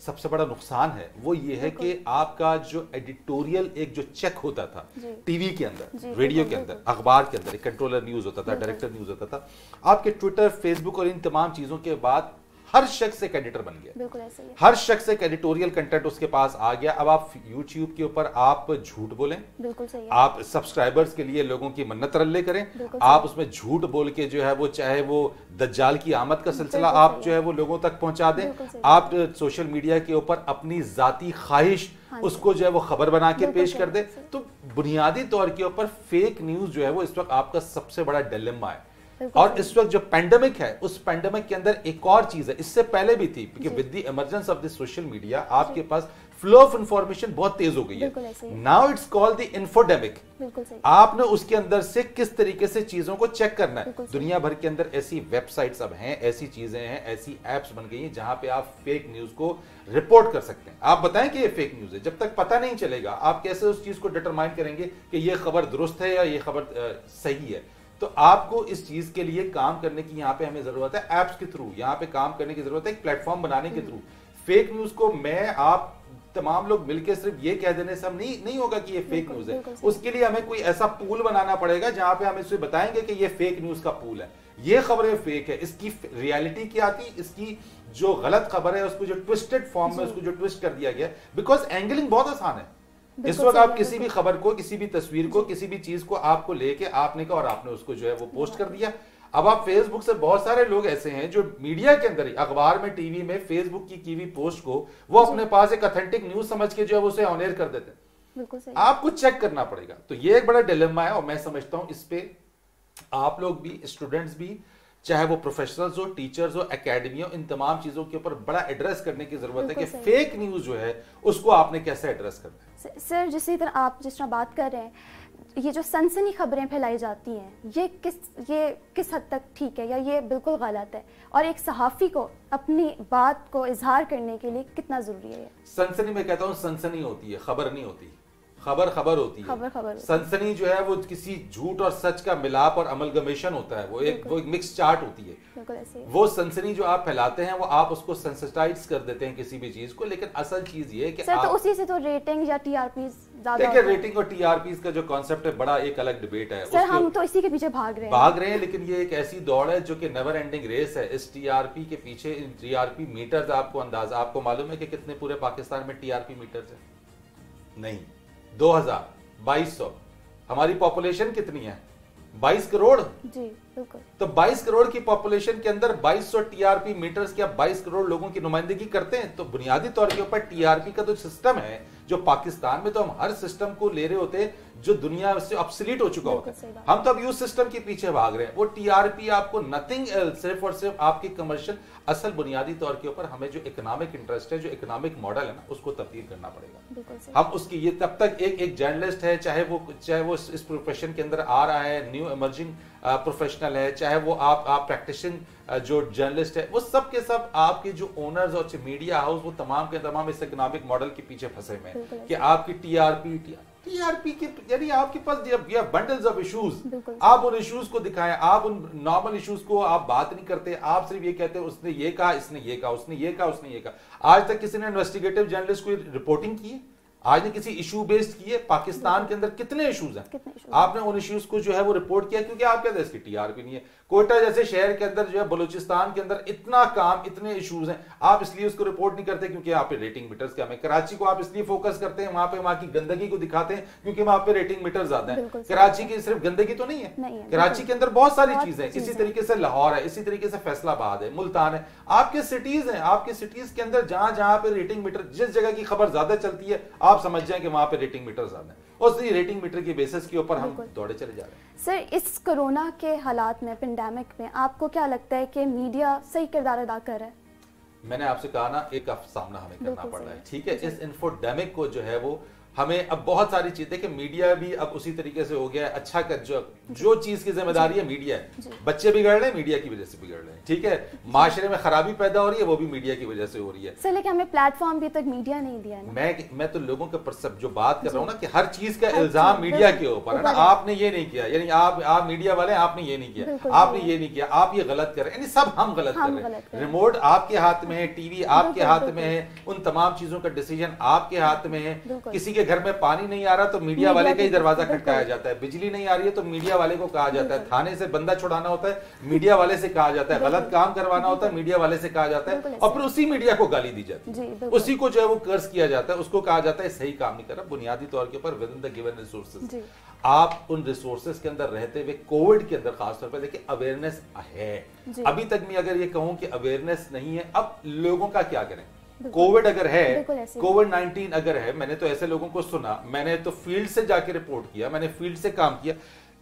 सबसे बड़ा नुकसान है वो ये है कि आपका जो एडिटोरियल एक जो चेक होता था टीवी के अंदर रेडियो के अंदर अखबार के अंदर एक कंट्रोलर न्यूज़ होता था डायरेक्टर न्यूज़ होता था आपके ट्विटर फेसबुक और इन तमाम चीज़ों के बाद हर शख्स एक एडिटर बन गया। बिल्कुल ऐसे ही हर शख्स एक एडिटोरियल कंटेंट उसके पास आ गया। अब आप यूट्यूब के ऊपर आप झूठ बोलें। बिल्कुल सही आप सब्सक्राइबर्स के लिए लोगों की मन्नत रल्ले करें। आप उसमें झूठ बोल के जो है वो चाहे वो दज्जाल की आमद का सिलसिला आप जो है वो लोगों तक पहुँचा दें। आप सोशल मीडिया के ऊपर अपनी जाती ख्वाहिश हाँ उसको जो है वो खबर बना के पेश कर दे। तो बुनियादी तौर के ऊपर फेक न्यूज़ जो है वो इस वक्त आपका सबसे बड़ा डिलेमा है। और इस वक्त जो पैंडेमिक है उस पेंडेमिक के अंदर एक और चीज़ है इससे पहले भी थी क्योंकि with the emergence of the social media आपके पास फ्लो ऑफ़ इंफॉर्मेशन बहुत तेज हो गई है। Now it's called the infodemic आपने उसके अंदर से किस तरीके से चीज़ों को चेक करना है? दुनिया भर के अंदर ऐसी वेबसाइट्स अब हैं ऐसी चीज़ें हैं ऐसी एप्स बन गई हैं जहाँ पे आप फेक न्यूज़ को रिपोर्ट कर सकते हैं। आप बताएँ कि ये फेक न्यूज़ है। जब तक पता नहीं चलेगा आप कैसे उस चीज़ को डिटरमाइन करेंगे कि ये खबर दुरुस्त है या ये खबर सही है? तो आपको इस चीज़ के लिए काम करने की यहाँ पे हमें ज़रूरत है एप्स के थ्रू यहाँ पे काम करने की ज़रूरत है एक प्लेटफॉर्म बनाने के थ्रू फेक न्यूज़ को मैं आप तमाम लोग मिलकर सिर्फ़ ये कह देने से हम नहीं नहीं होगा कि ये फेक न्यूज़ है। उसके लिए हमें कोई ऐसा पूल बनाना पड़ेगा जहाँ पे हम इसे बताएँगे कि ये फेक न्यूज़ का पूल है। ये खबरें फेक है। इसकी रियलिटी क्या थी? इसकी जो गलत खबर है उसको जो ट्विस्टेड फॉर्म में उसको जो ट्विस्ट कर दिया गया बिकॉज़ एंगलिंग बहुत आसान है। इस वक्त आप किसी भी खबर को किसी भी तस्वीर को किसी भी चीज़ को आपको लेके आपने कहा और आपने उसको जो है वो पोस्ट कर दिया। अब आप फेसबुक से बहुत सारे लोग ऐसे हैं जो मीडिया के अंदर ही अखबार में टीवी में फेसबुक की की हुई पोस्ट को वो अपने पास एक अथेंटिक न्यूज़ समझ के जो है उसे ऑनर कर देते हैं। आपको चेक करना पड़ेगा। तो ये एक बड़ा डिलेमा है और मैं समझता हूँ इस पे आप लोग भी स्टूडेंट्स भी चाहे वो प्रोफेशनल्स हो टीचर्स हो एकेडमी हो इन तमाम चीज़ों के ऊपर बड़ा एड्रेस करने की ज़रूरत है कि फेक न्यूज़ जो है उसको आपने कैसे एड्रेस करना है। सर, जिस तरह आप जिस तरह बात कर रहे हैं, ये जो सनसनी खबरें फैलाई जाती हैं, ये किस ये किस हद तक ठीक है या ये बिल्कुल गलत है? और एक सहाफ़ी को, अपनी बात को इजहार करने के लिए कितना ज़रूरी है सनसनी में कहता हूँ, सनसनी होती है, खबर नहीं होती। खबर खबर होती है। खबर खबर सनसनी जो है वो किसी झूठ और सच का मिलाप और अमलगमेशन होता है। वो एक वो एक मिक्स चार्ट होती है। वो सनसनी जो आप फैलाते हैं वो आप उसको सेंसिटाइज कर देते हैं किसी भी चीज़ को लेकिन असल चीज़ ये कि सर तो उसी से तो रेटिंग या टीआरपी देखिए रेटिंग और टीआरपी का जो कॉन्सेप्ट है बड़ा एक अलग डिबेट है। सर हम तो इसी के पीछे भाग रहे हैं। भाग रहे हैं लेकिन ये एक ऐसी दौड़ है जो कि नेवर एंडिंग रेस है। इस टीआरपी के पीछे टीआरपी मीटर्स आपको अंदाज़ा आपको मालूम है कि कितने पूरे पाकिस्तान में टीआरपी मीटर्स है? नहीं। दो हज़ार बाईस सौ। हमारी पॉपुलेशन कितनी है? बाईस करोड़? जी बिल्कुल। तो बाईस करोड़ की पॉपुलेशन के अंदर बाईस सौ टीआरपी मीटर्स क्या बाईस करोड़ लोगों की नुमाइंदगी करते हैं तो बुनियादी तौर के ऊपर टीआरपी का जो सिस्टम है जो पाकिस्तान में तो हम हर सिस्टम को ले रहे होते जो दुनिया से अपसलीट हो चुका होता है। हम तो अब यूज़ सिस्टम के पीछे भाग रहे हैं। वो टीआरपी आपको नथिंग सिर्फ़ और सिर्फ़ आपकी कमर्शियल असल बुनियादी तौर के ऊपर हमें जो इकोनॉमिक इंटरेस्ट है जो इकोनॉमिक मॉडल है ना उसको तब्दील करना पड़ेगा। हम उसकी ये तब तक एक एक जर्नलिस्ट है चाहे वो चाहे वो इस प्रोफेशन के अंदर आ रहा है न्यू इमर्जिंग प्रोफेशनल है चाहे वो आप आप प्रैक्टिसिंग जो जर्नलिस्ट है वो सब के सब आपके जो ओनर्स और मीडिया हाउस वो तमाम के तमाम इस इकोनॉमिक मॉडल के पीछे फंसे हुए हैं कि आपकी टीआरपी टीआरपी के यानी आपके पास बंडल्स ऑफ़ इश्यूज़ आप उन इश्यूज़ को दिखाएँ आप उन नॉर्मल इश्यूज़ को आप बात नहीं करते आप सिर्फ़ ये कहते हैं उसने ये कहा इसने ये कहा उसने ये कहा उसने ये कहा। आज तक किसी ने इन्वेस्टिगेटिव जर्नलिस्ट को रिपोर्टिंग की है? आज ने किसी इशू बेस्ड किए पाकिस्तान के अंदर कितने इश्यूज़ हैं? आपने उन इश्यूज़ को जो है वो रिपोर्ट किया? क्योंकि आप कहते हैं इसकी टीआरपी नहीं है। कोयटा जैसे शहर के अंदर जो है बलूचिस्तान के अंदर इतना काम इतने इश्यूज़ हैं। आप इसलिए उसको रिपोर्ट नहीं करते क्योंकि यहाँ पे रेटिंग मीटर्स क्या है। कराची को आप इसलिए फोकस करते हैं वहाँ पे वहाँ की गंदगी को दिखाते हैं क्योंकि वहाँ पे रेटिंग मीटर ज़्यादा है। कराची की सिर्फ़ गंदगी तो नहीं है? कराची के अंदर बहुत सारी चीज़ें हैं। इसी तरीके से लाहौर है इसी तरीके से फैसलाबाद है मुल्तान है। आपके सिटीज़ है आपके सिटीज़ के अंदर जहाँ जहाँ पे रेटिंग मीटर जिस जगह की खबर ज़्यादा चलती है आप समझ जाए कि वहाँ पे रेटिंग मीटर ज़्यादा है। उस रेटिंग मीटर की बेसिस के ऊपर हम दौड़े चले जा रहे हैं। सर इस कोरोना के हालात में पेंडेमिक में आपको क्या लगता है कि मीडिया सही किरदार अदा कर रहा है? मैंने आपसे कहा ना एक सामना हमें करना पड़ रहा है ठीक है? इस इन्फोडेमिक को जो है वो हमें अब बहुत सारी चीज़ें कि मीडिया भी अब उसी तरीके से हो गया है अच्छा कर जो जो। चीज़ की ज़िम्मेदारी है मीडिया है। बच्चे बिगड़ रहे हैं मीडिया की वजह से बिगड़ रहे हैं ठीक है? माशरे में खराबी पैदा हो रही है वो भी मीडिया की वजह से हो रही है। सर लेकिन हमें प्लेटफॉर्म भी तक मीडिया नहीं दिया ना। मैं मैं तो लोगों के सब जो बात कर रहा हूँ ना कि हर चीज़ का इल्ज़ाम मीडिया के ऊपर है ना। आपने ये नहीं किया यानी आप आप मीडिया वाले आपने ये नहीं किया। आपने ये नहीं किया आप ये गलत कर रहे हैं। यानी सब हम गलत कर रहे हैं। रिमोट आपके हाथ में है टीवी आपके हाथ में है उन तमाम चीज़ों का डिसीज़न आपके हाथ में है। किसी के घर में पानी नहीं आ रहा तो मीडिया वाले का ही दरवाज़ा खटकाया जाता है। बिजली नहीं आ रही है तो मीडिया वाले को कहा जाता है। थाने से बंदा छुड़ाना होता है मीडिया वाले से कहा जाता है। गलत काम करवाना होता है मीडिया वाले से कहा जाता है। और फिर उसी मीडिया को गाली दी जाती है। उसी को जो है वो कर्ज किया जाता है। उसको कहा जाता है सही काम नहीं कर रहा। बुनियादी तौर के ऊपर with in the given resources आप उन रिसोर्सेज के अंदर रहते हुए कोविड के अंदर खासतौर पर देखिए अवेयरनेस है। अभी तक मैं अगर ये कहूँ कि अवेयरनेस नहीं है अब लोगों का क्या करें? कोविड अगर है कोविड 19 अगर है मैंने तो ऐसे लोगों को सुना मैंने तो फ़ील्ड से जाके रिपोर्ट किया मैंने फ़ील्ड से काम किया।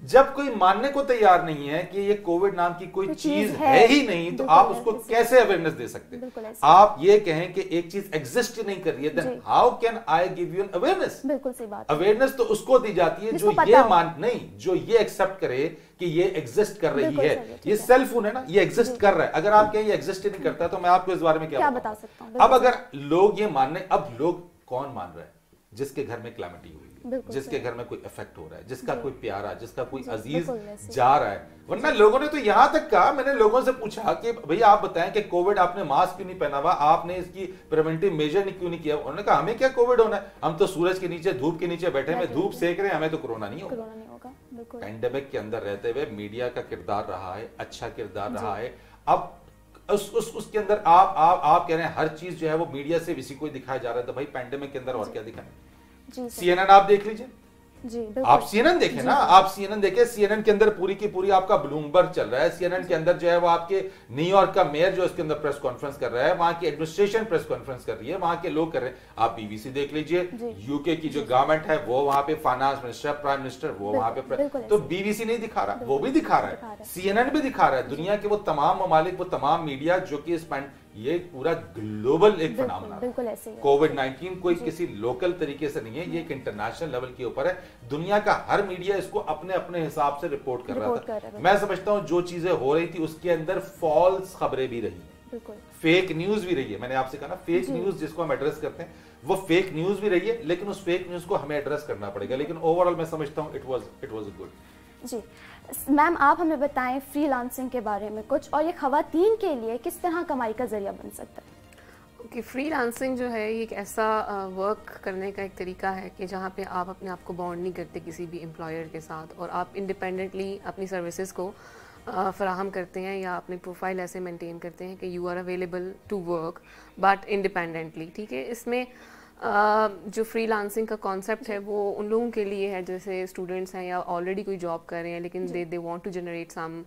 जब कोई मानने को तैयार नहीं है कि ये कोविड नाम की कोई चीज़ है, है नहीं तो आप उसको कैसे अवेयरनेस दे सकते? हैं आप ये कहें कि एक चीज़ एग्जिस्ट नहीं कर रही है then how can I give you an awareness बिल्कुल सही बात अवेयरनेस तो उसको दी जाती है जो ये मान नहीं जो ये एक्सेप्ट करे कि ये एग्जिस्ट कर रही है। ये सेल फ़ोन है। ना ये एग्जिस्ट कर रहा है। अगर आप कहें ये एग्जिस्ट नहीं करता तो मैं आपको इस बारे में क्या बता सकता हूँ? अब अगर लोग ये मानने अब लोग कौन मान रहे हैं? जिसके घर में क्लैमिटी हुई जिसके घर में कोई इफ़ेक्ट हो रहा है जिसका कोई प्यारा जिसका कोई अज़ीज़ जा रहा है। वरना लोगों ने तो यहाँ तक कहा मैंने लोगों से पूछा कि भैया आप बताएँ कि कोविड आपने मास्क क्यों नहीं पहना हुआ आपने इसकी प्रिवेंटिव मेजर नहीं क्यों नहीं किया? उन्होंने कहा हमें क्या कोविड होना है? हम तो सूरज के नीचे धूप के नीचे बैठे हैं धूप सेक रहे हैं हमें तो कोरोना नहीं होगा। पैंडेमिक के अंदर रहते हुए मीडिया का किरदार रहा है अच्छा किरदार रहा है। अब उस उस उसके अंदर आप आप आप कह रहे हैं हर चीज़ जो है वो मीडिया से किसी को दिखाया जा रहा है। तो भाई पैंडेमिक के अंदर और क्या दिखाएँ सीएनएन आप देख लीजिए। जी आप सीएनएन देखे ना आप सीएनएन देखें सीएनएन के अंदर पूरी की पूरी आपका ब्लूमबर्ग चल रहा है सीएनएन के अंदर जो है वो आपके न्यूयॉर्क का मेयर जो इसके अंदर प्रेस कॉन्फ्रेंस कर रहा है वहाँ की एडमिनिस्ट्रेशन प्रेस कॉन्फ्रेंस कर रही है वहाँ के लोग कर रहे हैं। आप बीबीसी देख लीजिए यूके की जो गवर्नमेंट है वो वहाँ पे फाइनेंस मिनिस्टर प्राइम मिनिस्टर वो वहाँ पे तो बीबीसी नहीं दिखा रहा वो भी दिखा रहा है। सीएनएन भी दिखा रहा है दुनिया के वो तमाम ममालिक वो तमाम मीडिया जो कि इस ये पूरा ग्लोबल एक फनामना कोविड 19 कोई किसी लोकल तरीके से नहीं है ये एक इंटरनेशनल लेवल के ऊपर है। दुनिया का हर मीडिया इसको अपने अपने हिसाब से रिपोर्ट कर रहा था। मैं समझता हूँ जो चीज़ें हो रही थी उसके अंदर फॉल्स खबरें भी रही। फेक न्यूज़ भी रही है। मैंने आपसे कहा ना फेक न्यूज़ जिसको हम एड्रेस करते हैं वो फेक न्यूज़ भी रही है लेकिन उस फेक न्यूज़ को हमें एड्रेस करना पड़ेगा। लेकिन ओवरऑल मैं समझता हूँ it was it was good ji. Ma'am, आप हमें बताएँ फ्रीलांसिंग के बारे में कुछ और ये खातन के लिए किस तरह कमाई का ज़रिया बन सकता है? कि फ्री लांसिंग जो है, ये एक ऐसा वर्क करने का एक तरीका है कि जहाँ पे आप अपने आप को बॉन्ड नहीं करते किसी भी एम्प्लॉयर के साथ और आप इंडिपेंडेंटली अपनी सर्विसेज़ को फराहम करते हैं या अपनी प्रोफ़ाइल ऐसे मेंटेन करते हैं कि you are available to work but independently ठीक है? इसमें जो फ्री लांसिंग का कॉन्सेप्ट है वो उन लोगों के लिए है जैसे स्टूडेंट्स हैं या ऑलरेडी कोई जॉब कर रहे हैं लेकिन they they want to generate some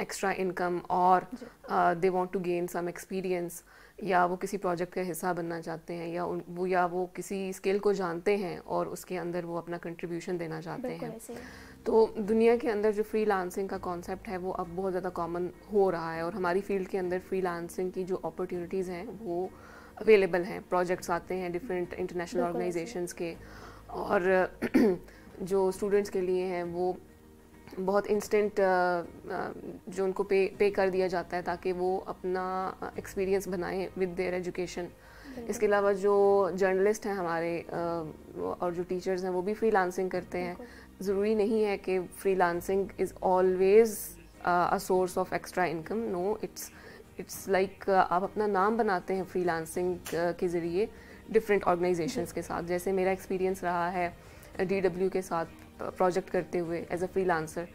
extra income और they want to gain some experience या वो किसी प्रोजेक्ट का हिस्सा बनना चाहते हैं या उन वो या वो किसी स्किल को जानते हैं और उसके अंदर वो अपना कंट्रीब्यूशन देना चाहते हैं। तो दुनिया के अंदर जो फ्री लांसिंग का कॉन्सेप्ट है वो अब बहुत ज़्यादा कॉमन हो रहा है और हमारी फ़ील्ड के अंदर फ्री लांसिंग की जो अपॉर्चुनिटीज़ हैं वो अवेलेबल हैं प्रोजेक्ट्स आते हैं डिफरेंट इंटरनेशनल ऑर्गेनाइजेशंस के। और जो स्टूडेंट्स के लिए हैं वो बहुत इंस्टेंट जो उनको पे पे कर दिया जाता है ताकि वो अपना एक्सपीरियंस बनाएँ विद देयर एजुकेशन इसके अलावा जो जर्नलिस्ट हैं हमारे और जो टीचर्स हैं वो भी फ्री लांसिंग करते हैं। ज़रूरी नहीं है कि freelancing is always a source of extra income no it's it's like like, uh, आप अपना नाम बनाते हैं फ्रीलांसिंग uh, के ज़रिए डिफरेंट ऑर्गेनाइजेशंस के साथ। जैसे मेरा एक्सपीरियंस रहा है डी डब्ल्यू के साथ प्रोजेक्ट uh, करते हुए एज अ फ्रीलांसर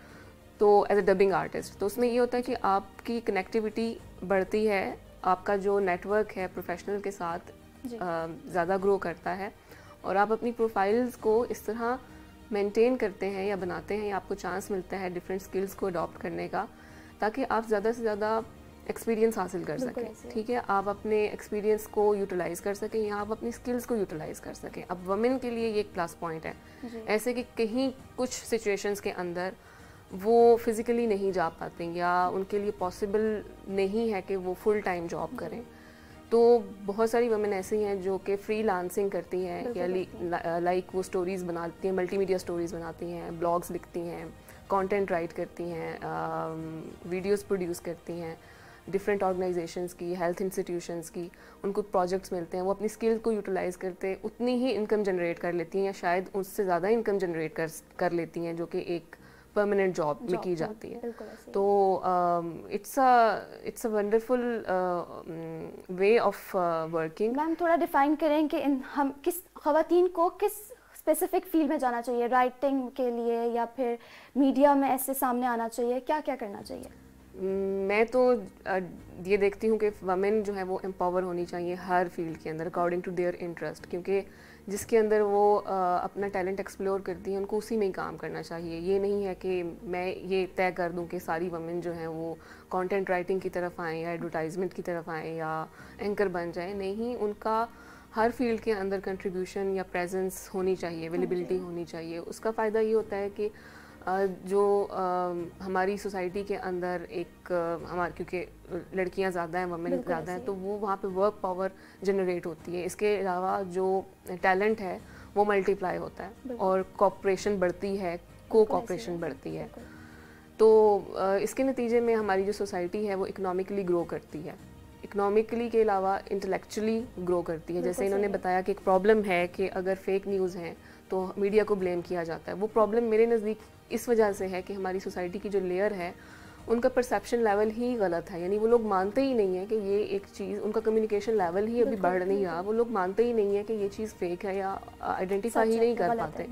तो एज अ डबिंग आर्टिस्ट तो उसमें ये होता है कि आपकी कनेक्टिविटी बढ़ती है आपका जो नेटवर्क है प्रोफेशनल के साथ ज़्यादा ग्रो करता है और आप अपनी प्रोफाइल्स को इस तरह मेंटेन करते हैं या बनाते हैं या आपको चांस मिलता है डिफरेंट स्किल्स को अडॉप्ट करने का ताकि आप ज़्यादा से ज़्यादा एक्सपीरियंस हासिल कर सकें। ठीक है? आप अपने एक्सपीरियंस को यूटिलाइज कर सकें या आप अपनी स्किल्स को यूटिलाइज कर सकें। अब वमेन के लिए ये एक प्लस पॉइंट है। ऐसे कि कहीं कुछ सिचुएशंस के अंदर वो फिज़िकली नहीं जा पाते या उनके लिए पॉसिबल नहीं है कि वो फुल टाइम जॉब करें। तो बहुत सारी वमेन ऐसी हैं जो कि फ्री लांसिंग करती हैं। या लाइक वो स्टोरीज़ बनाती हैं मल्टीमीडिया स्टोरीज़ बनाती हैं ब्लॉग्स लिखती हैं कंटेंट राइट करती हैं वीडियोस प्रोड्यूस करती हैं। डिफरेंट ऑर्गेनाइजेशंस की हेल्थ इंस्टीट्यूशंस की उनको प्रोजेक्ट्स मिलते हैं वो अपनी स्किल को यूटिलाइज़ करते हैं उतनी ही इनकम जनरेट कर लेती हैं या शायद उससे ज़्यादा इनकम जनरेट कर कर लेती हैं जो कि एक परमानेंट जॉब में की जाती है। तो it's a it's a wonderful way of working ma'am थोड़ा डिफाइन करें कि इन हम किस खातन को किस स्पेसिफिक फ़ील्ड में जाना चाहिए? राइटिंग के लिए या फिर मीडिया में ऐसे सामने आना चाहिए? क्या क्या करना चाहिए? मैं तो ये देखती हूँ कि वमेन जो है वो एम्पावर होनी चाहिए हर फ़ील्ड के अंदर अकॉर्डिंग टू देयर इंटरेस्ट क्योंकि जिसके अंदर वो अपना टैलेंट एक्सप्लोर करती हैं उनको उसी में ही काम करना चाहिए। ये नहीं है कि मैं ये तय कर दूँ कि सारी वमेन जो हैं वो कंटेंट राइटिंग की तरफ़ आएँ या एडवर्टाइजमेंट की तरफ़ आएँ या एंकर बन जाए। नहीं उनका हर फ़ील्ड के अंदर कंट्रीब्यूशन या प्रेजेंस होनी चाहिए अवेलेबिलिटी होनी चाहिए। उसका फ़ायदा ये होता है कि जो हमारी सोसाइटी के अंदर एक हमारे क्योंकि लड़कियाँ ज़्यादा हैं वमेन ज़्यादा हैं तो वो वहाँ पे वर्क पावर जनरेट होती है। इसके अलावा जो टैलेंट है वो मल्टीप्लाई होता है और कॉपरेशन बढ़ती है को कॉपरेशन बढ़ती है। तो इसके नतीजे में हमारी जो सोसाइटी है वो इकोनॉमिकली ग्रो करती है। इकोनॉमिकली के अलावा इंटेलेक्चुअली ग्रो करती है। जैसे इन्होंने बताया कि एक प्रॉब्लम है कि अगर फेक न्यूज़ हैं तो मीडिया को ब्लेम किया जाता है। वो प्रॉब्लम मेरे नज़दीक इस वजह से है कि हमारी सोसाइटी की जो लेयर है उनका परसेप्शन लेवल ही गलत है। यानी वो लोग मानते ही नहीं है कि ये एक चीज़ उनका कम्युनिकेशन लेवल ही अभी बढ़ नहीं रहा। वो लोग मानते ही नहीं है कि ये चीज़ फेक है या आइडेंटिफाई ही नहीं कर पाते।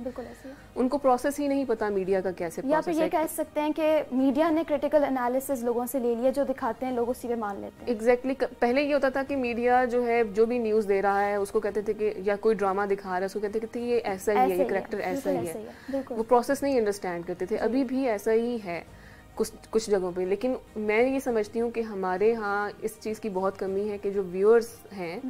उनको प्रोसेस ही नहीं पता मीडिया का कैसे या फिर ये कह सकते हैं कि मीडिया ने क्रिटिकल एनालिसिस लोगों से ले लिया जो दिखाते हैं लोग उसी पे मान लेते हैं। एग्जैक्टली exactly, पहले ये होता था कि मीडिया जो है जो भी न्यूज़ दे रहा है उसको कहते थे कि या कोई ड्रामा दिखा रहा है उसको कहते थे ये ऐसा ही है ये करेक्टर ऐसा ही है। वो प्रोसेस नहीं अंडरस्टैंड करते थे अभी भी ऐसा ही है। कुछ कुछ जगहों पे। लेकिन मैं ये समझती हूँ कि हमारे यहाँ इस चीज़ की बहुत कमी है कि जो व्यूअर्स हैं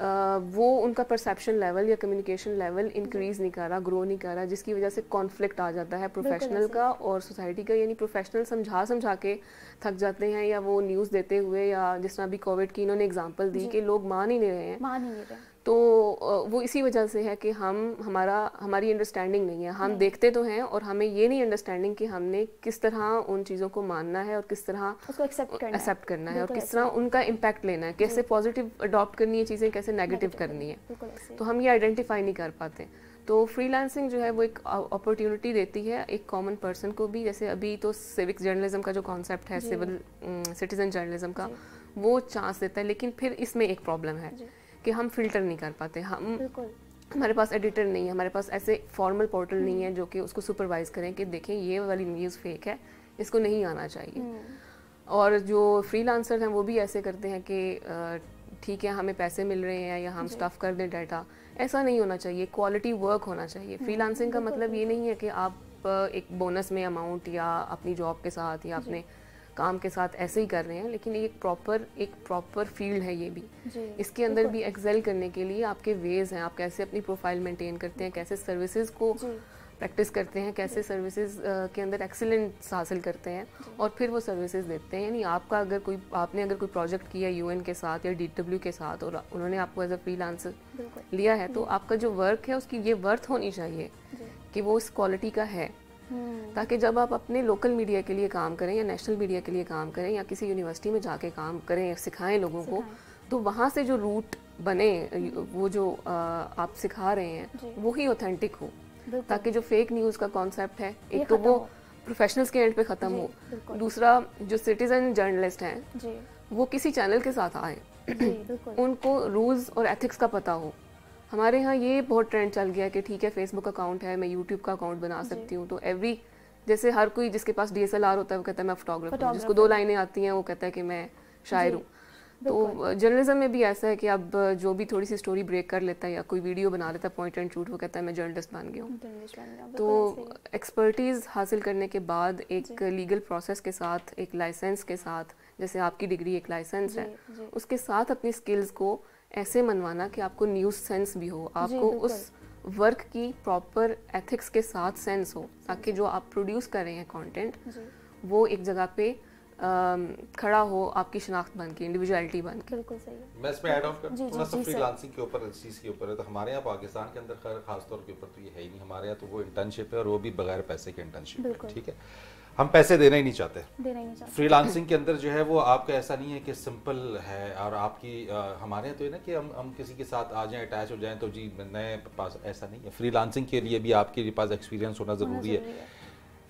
आ, वो उनका परसेप्शन लेवल या कम्युनिकेशन लेवल इंक्रीज नहीं कर रहा ग्रो नहीं कर रहा जिसकी वजह से कॉन्फ्लिक्ट आ जाता है प्रोफेशनल का और सोसाइटी का। यानी प्रोफेशनल समझा समझा के थक जाते हैं या वो न्यूज़ देते हुए या जिस तरह अभी कोविड की इन्होंने एग्ज़ाम्पल दी कि लोग मान ही नहीं रहे हैं। मान ही नहीं रहे। तो वो इसी वजह से है कि हम हमारा हमारी अंडरस्टैंडिंग नहीं है। हम देखते तो हैं और हमें ये नहीं अंडरस्टैंडिंग कि हमने किस तरह उन चीज़ों को मानना है और किस तरह उसको एक्सेप्ट करना, एक्सेप्ट करना है और किस तरह उनका इम्पैक्ट लेना है कैसे पॉजिटिव अडॉप्ट करनी है चीज़ें कैसे नेगेटिव करनी है। तो हम ये आइडेंटिफाई नहीं कर पाते। तो फ्रीलांसिंग जो है वो एक अपॉर्चुनिटी देती है एक कॉमन पर्सन को भी। जैसे अभी तो सिविक जर्नलिज्म का जो कॉन्सेप्ट है सिविल सिटीजन जर्नलिज्म का वो चांस देता है लेकिन फिर इसमें एक प्रॉब्लम है। कि हम फ़िल्टर नहीं कर पाते। हम हमारे पास एडिटर नहीं है हमारे पास ऐसे फॉर्मल पोर्टल नहीं है जो कि उसको सुपरवाइज करें कि देखें ये वाली न्यूज़ फेक है इसको नहीं आना चाहिए। हम्म। और जो फ्री हैं वो भी ऐसे करते हैं कि ठीक है हमें पैसे मिल रहे हैं या हम स्टफ़ कर दें डाटा ऐसा नहीं होना चाहिए क्वालिटी वर्क होना चाहिए। फ्रीलांसिंग हम्म, का मतलब ये नहीं है कि आप एक बोनस में अमाउंट या अपनी जॉब के साथ या अपने काम के साथ ऐसे ही कर रहे हैं लेकिन एक प्रॉपर एक प्रॉपर फ़ील्ड है ये भी। इसके अंदर भी एक्सेल करने के लिए आपके वेज हैं आप कैसे अपनी प्रोफ़ाइल मेंटेन करते हैं कैसे सर्विसेज़ को प्रैक्टिस करते हैं कैसे सर्विसेज़ के अंदर एक्सीलेंस हासिल करते हैं और फिर वो सर्विसेज़ देते हैं। यानी आपका अगर कोई आपने अगर कोई प्रोजेक्ट किया यूएन के साथ या डीडब्ल्यू के साथ और उन्होंने आपको एज अ फ्री लिया है तो आपका जो वर्क है उसकी ये वर्थ होनी चाहिए कि वो इस क्वालिटी का है। ताकि जब आप अपने लोकल मीडिया के लिए काम करें या नेशनल मीडिया के लिए काम करें या किसी यूनिवर्सिटी में जाके काम करें सिखाएँ लोगों को तो वहाँ से जो रूट बने वो जो आप सिखा रहे हैं वो ही ऑथेंटिक हो। ताकि जो फेक न्यूज़ का कॉन्सेप्ट है एक तो वो प्रोफेशनल्स के एंड पे ख़त्म हो। दूसरा जो सिटीजन जर्नलिस्ट हैं वो किसी चैनल के साथ आए। उनको रूल्स और एथिक्स का पता हो। हमारे यहाँ ये बहुत ट्रेंड चल गया कि ठीक है फेसबुक अकाउंट है मैं यूट्यूब का अकाउंट बना सकती हूँ। तो एवरी जैसे हर कोई जिसके पास डी होता है वो कहता है मैं फोटोग्राफर जिसको दो लाइनें आती हैं वो कहता है कि मैं शायर हूँ। तो जर्नलिज्म में भी ऐसा है कि अब जो भी थोड़ी सी स्टोरी ब्रेक कर लेता है या कोई वीडियो बना लेता है पॉइंट एंड शूट वो कहता है मैं जर्नलिस्ट बन गया हूँ। तो एक्सपर्टीज़ हासिल करने के बाद एक लीगल प्रोसेस के साथ एक लाइसेंस के साथ जैसे आपकी डिग्री एक लाइसेंस है उसके साथ अपनी स्किल्स को ऐसे मनवाना कि आपको न्यूज़ सेंस भी हो आपको उस वर्क की प्रॉपर एथिक्स के साथ सेंस हो ताकि जो आप प्रोड्यूस कर रहे हैं कंटेंट वो एक जगह पे खड़ा हो आपकी शनाख्त बन के इंडिविजुअलिटी बन के। बिल्कुल सही है। मैं इसमें ऐड ऑन कर थोड़ा सा फ्रीलांसिंग के ऊपर इस चीज़ के ऊपर है तो हमारे यहाँ पाकिस्तान के अंदर खैर खास तौर के ऊपर तो ये है ही नहीं हमारे यहाँ तो वो इंटर्नशिप है और वो भी बगैर पैसे के इंटर्नशिप है ठीक है? हम पैसे देना ही नहीं चाहते। देना ही नहीं चाहते। फ्रीलांसिंग के अंदर जो है वो आपका ऐसा नहीं है कि सिंपल है और आपकी आ, हमारे यहाँ तो है ना कि हम हम किसी के साथ आ जाएँ अटैच हो जाएँ तो जी नए पास ऐसा नहीं है। फ्रीलांसिंग के लिए भी आपके पास एक्सपीरियंस होना ज़रूरी है। है।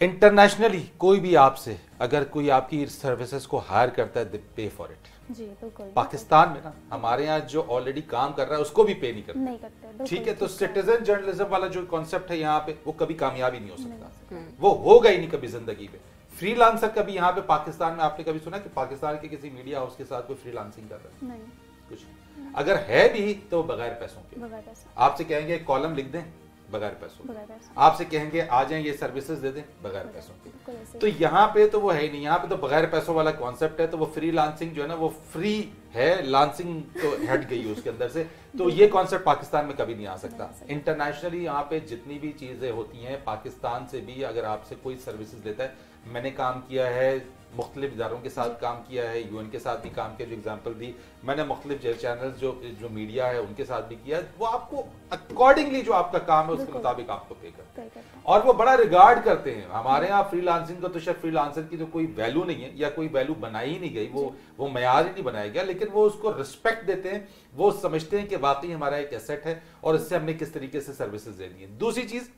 इंटरनेशनली कोई भी आपसे अगर कोई आपकी सर्विसेज़ को हायर करता है दे पे फॉर इट जी बिल्कुल पाकिस्तान में ना हमारे यहाँ जो ऑलरेडी काम कर रहा है उसको भी पे नहीं करते। नहीं करते ठीक है तो सिटीजन जर्नलिज्म वाला जो कॉन्सेप्ट है यहाँ पे वो कभी कामयाबी नहीं हो सकता। वो होगा ही नहीं कभी ज़िंदगी में फ्रीलांसर कभी यहाँ पे पाकिस्तान में आपने कभी सुना कि पाकिस्तान के किसी मीडिया हाउस के साथ कोई फ्रीलांसिंग कर रहा है? नहीं। कुछ नहीं। अगर है भी तो बगैर पैसों के। बगैर पैसे। आपसे कहेंगे कॉलम लिख दें। बगैर पैसों आपसे कहेंगे आ जाएँ ये सर्विसेज़ दे दें बगैर पैसों के। तो यहाँ पे तो वो है ही नहीं। यहाँ पे तो बगैर पैसों वाला कॉन्सेप्ट है तो वो फ्री लांसिंग जो है ना वो फ्री है लांसिंग तो हट गई उसके अंदर से। तो ये कॉन्सेप्ट पाकिस्तान में कभी नहीं आ सकता नहीं आ सकता। इंटरनेशनली यहाँ पे जितनी भी चीज़ें होती हैं पाकिस्तान से भी अगर आपसे कोई सर्विसेज़ लेता है मैंने काम किया है मुख्तलिफ़ इदारों के साथ काम किया है यूएन के साथ भी काम किया जो एग्ज़ाम्पल दी। मैंने मुख्तलिफ़ चैनल जो जो मीडिया है उनके साथ भी किया। वो आपको अकॉर्डिंगली जो आपका काम है उसके मुताबिक आपको पे करते हैं। और वो बड़ा रिगार्ड करते हैं। हमारे यहाँ फ्रीलांसिंग का तो शायद फ्रीलांसर की तो कोई वैल्यू नहीं है या कोई वैल्यू बनाई ही नहीं गई। वो वो मैार ही नहीं बनाया गया लेकिन वो उसको रिस्पेक्ट देते हैं। वो समझते हैं कि वाकई हमारा एक एसेट है और इससे हमने किस तरीके से सर्विसेज़ देनी है। दूसरी चीज़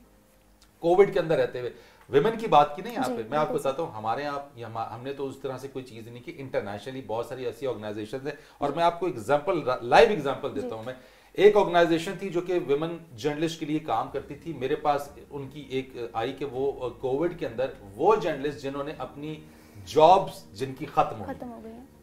कोविड के अंदर रहते हुए। विमेन की बात की नहीं यहाँ पे। मैं आपको बताता हूँ हमारे यहाँ हम- हमने तो उस तरह से कोई चीज़ नहीं की। इंटरनेशनली बहुत सारी ऐसी ऑर्गेनाइजेशन है। और मैं आपको एग्ज़ाम्पल लाइव एग्ज़ाम्पल देता हूँ मैं। एक ऑर्गेनाइजेशन थी जो कि वेमेन जर्नलिस्ट के लिए काम करती थी। मेरे पास उनकी एक आई के वो कोविड के अंदर वो जर्नलिस्ट जिन्होंने अपनी जॉब्स जिनकी खत्म हो गई।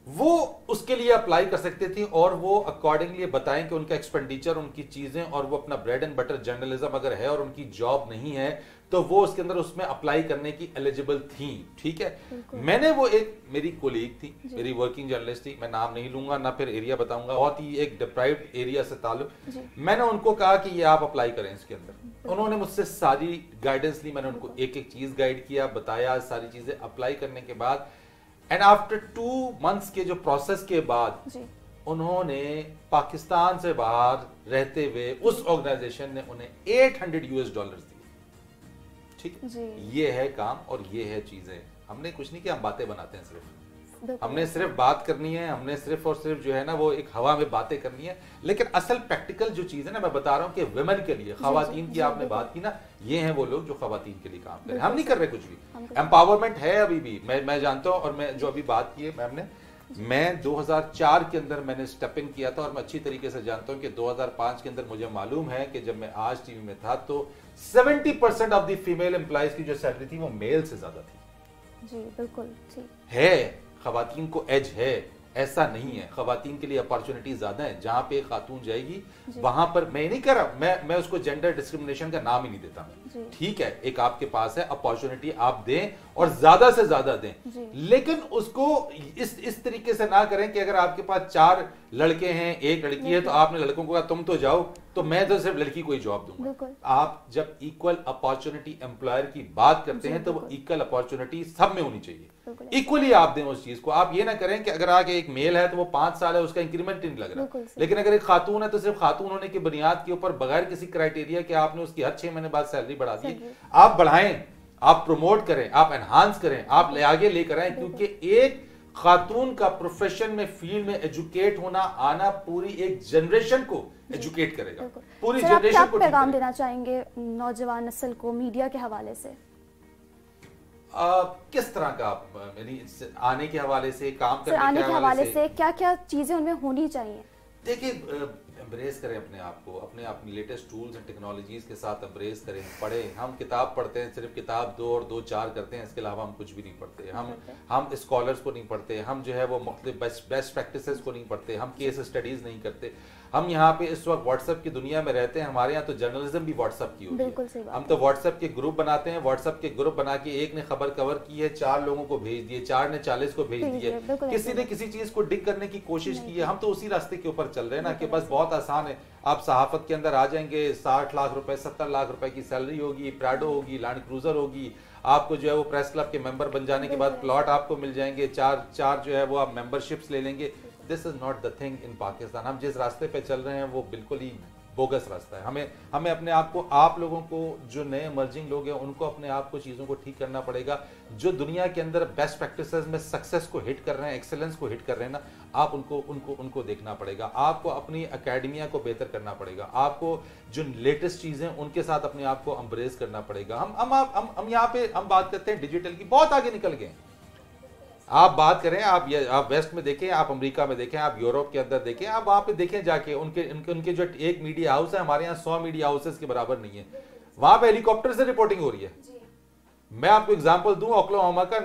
वो उसके लिए अप्लाई कर सकते थे और वो अकॉर्डिंगली बताएँ कि उनका एक्सपेंडिचर उनकी चीज़ें और वो अपना ब्रेड एंड बटर जर्नलिज्म अगर है और उनकी जॉब नहीं है तो वो उसके अंदर उसमें अप्लाई करने की एलिजिबल थी ठीक है? मैंने वो एक मेरी कोलीग थी मेरी वर्किंग जर्नलिस्ट थी मैं नाम नहीं लूँगा ना फिर एरिया बताऊँगा बहुत ही एक डिप्राइव्ड एरिया से ताल्लुक। मैंने उनको कहा कि ये आप अप्लाई करें इसके अंदर। उन्होंने मुझसे सारी गाइडेंस ली मैंने उनको एक एक चीज़ गाइड किया बताया सारी चीज़ें अप्लाई करने के बाद एंड आफ्टर टू मंथ्स के जो प्रोसेस के बाद उन्होंने पाकिस्तान से बाहर रहते हुए उस ऑर्गेनाइजेशन ने उन्हें 800 यूएस डॉलर दिए। ठीक है? ये है काम और ये है चीज़ें। हमने कुछ नहीं किया हम बातें बनाते हैं सिर्फ़। हमने सिर्फ़ बात करनी है हमने सिर्फ़ और सिर्फ़ जो है ना वो एक हवा में बातें करनी है। लेकिन असल प्रैक्टिकल जो चीज़ है ना मैं बता रहा हूँ कि वुमेन के लिए खातन की आपने बात की ना ये हैं वो लोग जो खातन के लिए काम करें हम नहीं कर रहे कुछ भी। एम्पावरमेंट है। अभी भी। मैं मैं जानता हूँ और मैं जो अभी बात की है मैम ने मैं 2004 के अंदर मैंने स्टेप इन किया था और मैं अच्छी तरीके से जानता हूँ कि 2005 के अंदर मुझे मालूम है कि जब मैं आज टीवी में था तो 70 percent of the female employees की जो सैलरी थी वो मेल से ज़्यादा थी। जी बिल्कुल जी। है। खातन को एज है ऐसा नहीं है। खातन के लिए अपॉर्चुनिटी ज़्यादा है। जहाँ पे खातून जाएगी वहाँ पर मैं नहीं कर रहा मैं मैं उसको जेंडर डिस्क्रिमिनेशन का नाम ही नहीं देता। मैं ठीक है एक आपके पास है अपॉर्चुनिटी आप दें और ज़्यादा से ज़्यादा दें। लेकिन उसको इस इस तरीके से ना करें कि अगर आपके पास चार लड़के हैं एक लड़की है तो आपने लड़कों को कहा तुम तो जाओ तो मैं तो सिर्फ़ लड़की को ही जॉब दूँगा। आप जब इक्वल अपॉर्चुनिटी एम्प्लॉयर की बात करते हैं तो वो इक्वल अपॉर्चुनिटी सब में होनी चाहिए। इक्वली आप दें उस चीज़ को। आप ये ना करें कि अगर आगे एक मेल है तो वो पाँच साल है उसका इंक्रीमेंट नहीं लग रहा। लेकिन अगर एक खातून है तो सिर्फ़ खातून होने की बुनियाद के ऊपर बगैर किसी क्राइटेरिया के आपने उसकी हर छह महीने बाद सैलरी बढ़ा दी। आप बढ़ाएँ। आप प्रमोट करें आप एनहांस करें आप ले आगे लेकर आए क्योंकि एक खातून का प्रोफेशन में फ़ील्ड में एजुकेट होना आना पूरी एक जनरेशन को एजुकेट करेगा। पूरी जनरेशन को पैगाम देना चाहेंगे नौजवान नस्ल को मीडिया के हवाले से? आ, किस तरह का यानी आने के हवाले से काम करने आने के हवाले से? क्या क्या चीज़ें उनमें होनी चाहिए? देखिए एम्ब्रेस करें अपने आप को अपने अपनी लेटेस्ट टूल्स एंड टेक्नोलॉजीज़ के साथ एम्ब्रेस करें पढ़ें। हम किताब पढ़ते हैं सिर्फ़ किताब दो और दो चार करते हैं इसके अलावा हम कुछ भी नहीं पढ़ते। हम हम स्कॉलर्स को नहीं पढ़ते हम जो है वो मुख्तलिफ़ बेस्ट बेस्ट प्रैक्टिस को नहीं पढ़ते हम केस स्टडीज़ नहीं करते। हम यहाँ पे इस वक्त व्हाट्सएप की दुनिया में रहते हैं हमारे यहाँ तो जर्नलिज्म भी व्हाट्सएप की होती है। हम तो व्हाट्सएप के ग्रुप बनाते हैं व्हाट्सएप के ग्रुप बना के एक ने खबर कवर की है चार लोगों को भेज दिए चार ने चालीस को भेज दिए। किसी ने किसी चीज़ को डिग करने की कोशिश की है हम तो उसी रास्ते के ऊपर चल रहे हैं ना कि बस बहुत बहुत आसान है। आप सहाफत के अंदर आ जाएँगे साठ लाख रुपए सत्तर लाख रुपए की सैलरी होगी प्राडो होगी लैंड क्रूजर होगी आपको जो है वो प्रेस क्लब के मेंबर बन जाने के बाद प्लॉट आपको मिल जाएँगे चार चार जो है वो आप मेंबरशिप्स ले लेंगे। This is not the thing in Pakistan हम जिस रास्ते पे चल रहे हैं वो बिल्कुल ही बोगस रास्ता है। हमें हमें अपने आप को आप लोगों को जो नए इमर्जिंग लोग हैं उनको अपने आप को चीज़ों को ठीक करना पड़ेगा। जो दुनिया के अंदर बेस्ट प्रैक्टिस में सक्सेस को हिट कर रहे हैं एक्सेलेंस को हिट कर रहे हैं ना आप उनको उनको उनको देखना पड़ेगा। आपको अपनी अकेडमिया को बेहतर करना पड़ेगा। आपको जो लेटेस्ट चीज़ें उनके साथ अपने आप को अम्ब्रेस करना पड़ेगा। हम हम हम, हम यहाँ पे हम बात करते हैं डिजिटल की। बहुत आगे निकल गए आप बात करें आप ये आप वेस्ट में देखें आप अमेरिका में देखें आप यूरोप के अंदर देखें आप वहाँ पे देखें जाके उनके उनके उनके जो एक मीडिया हाउस है हमारे यहाँ सौ मीडिया हाउसेस के बराबर नहीं है। वहाँ पे हेलीकॉप्टर से रिपोर्टिंग हो रही है। मैं आपको एग्जांपल दूँ ओक्लाहोमा का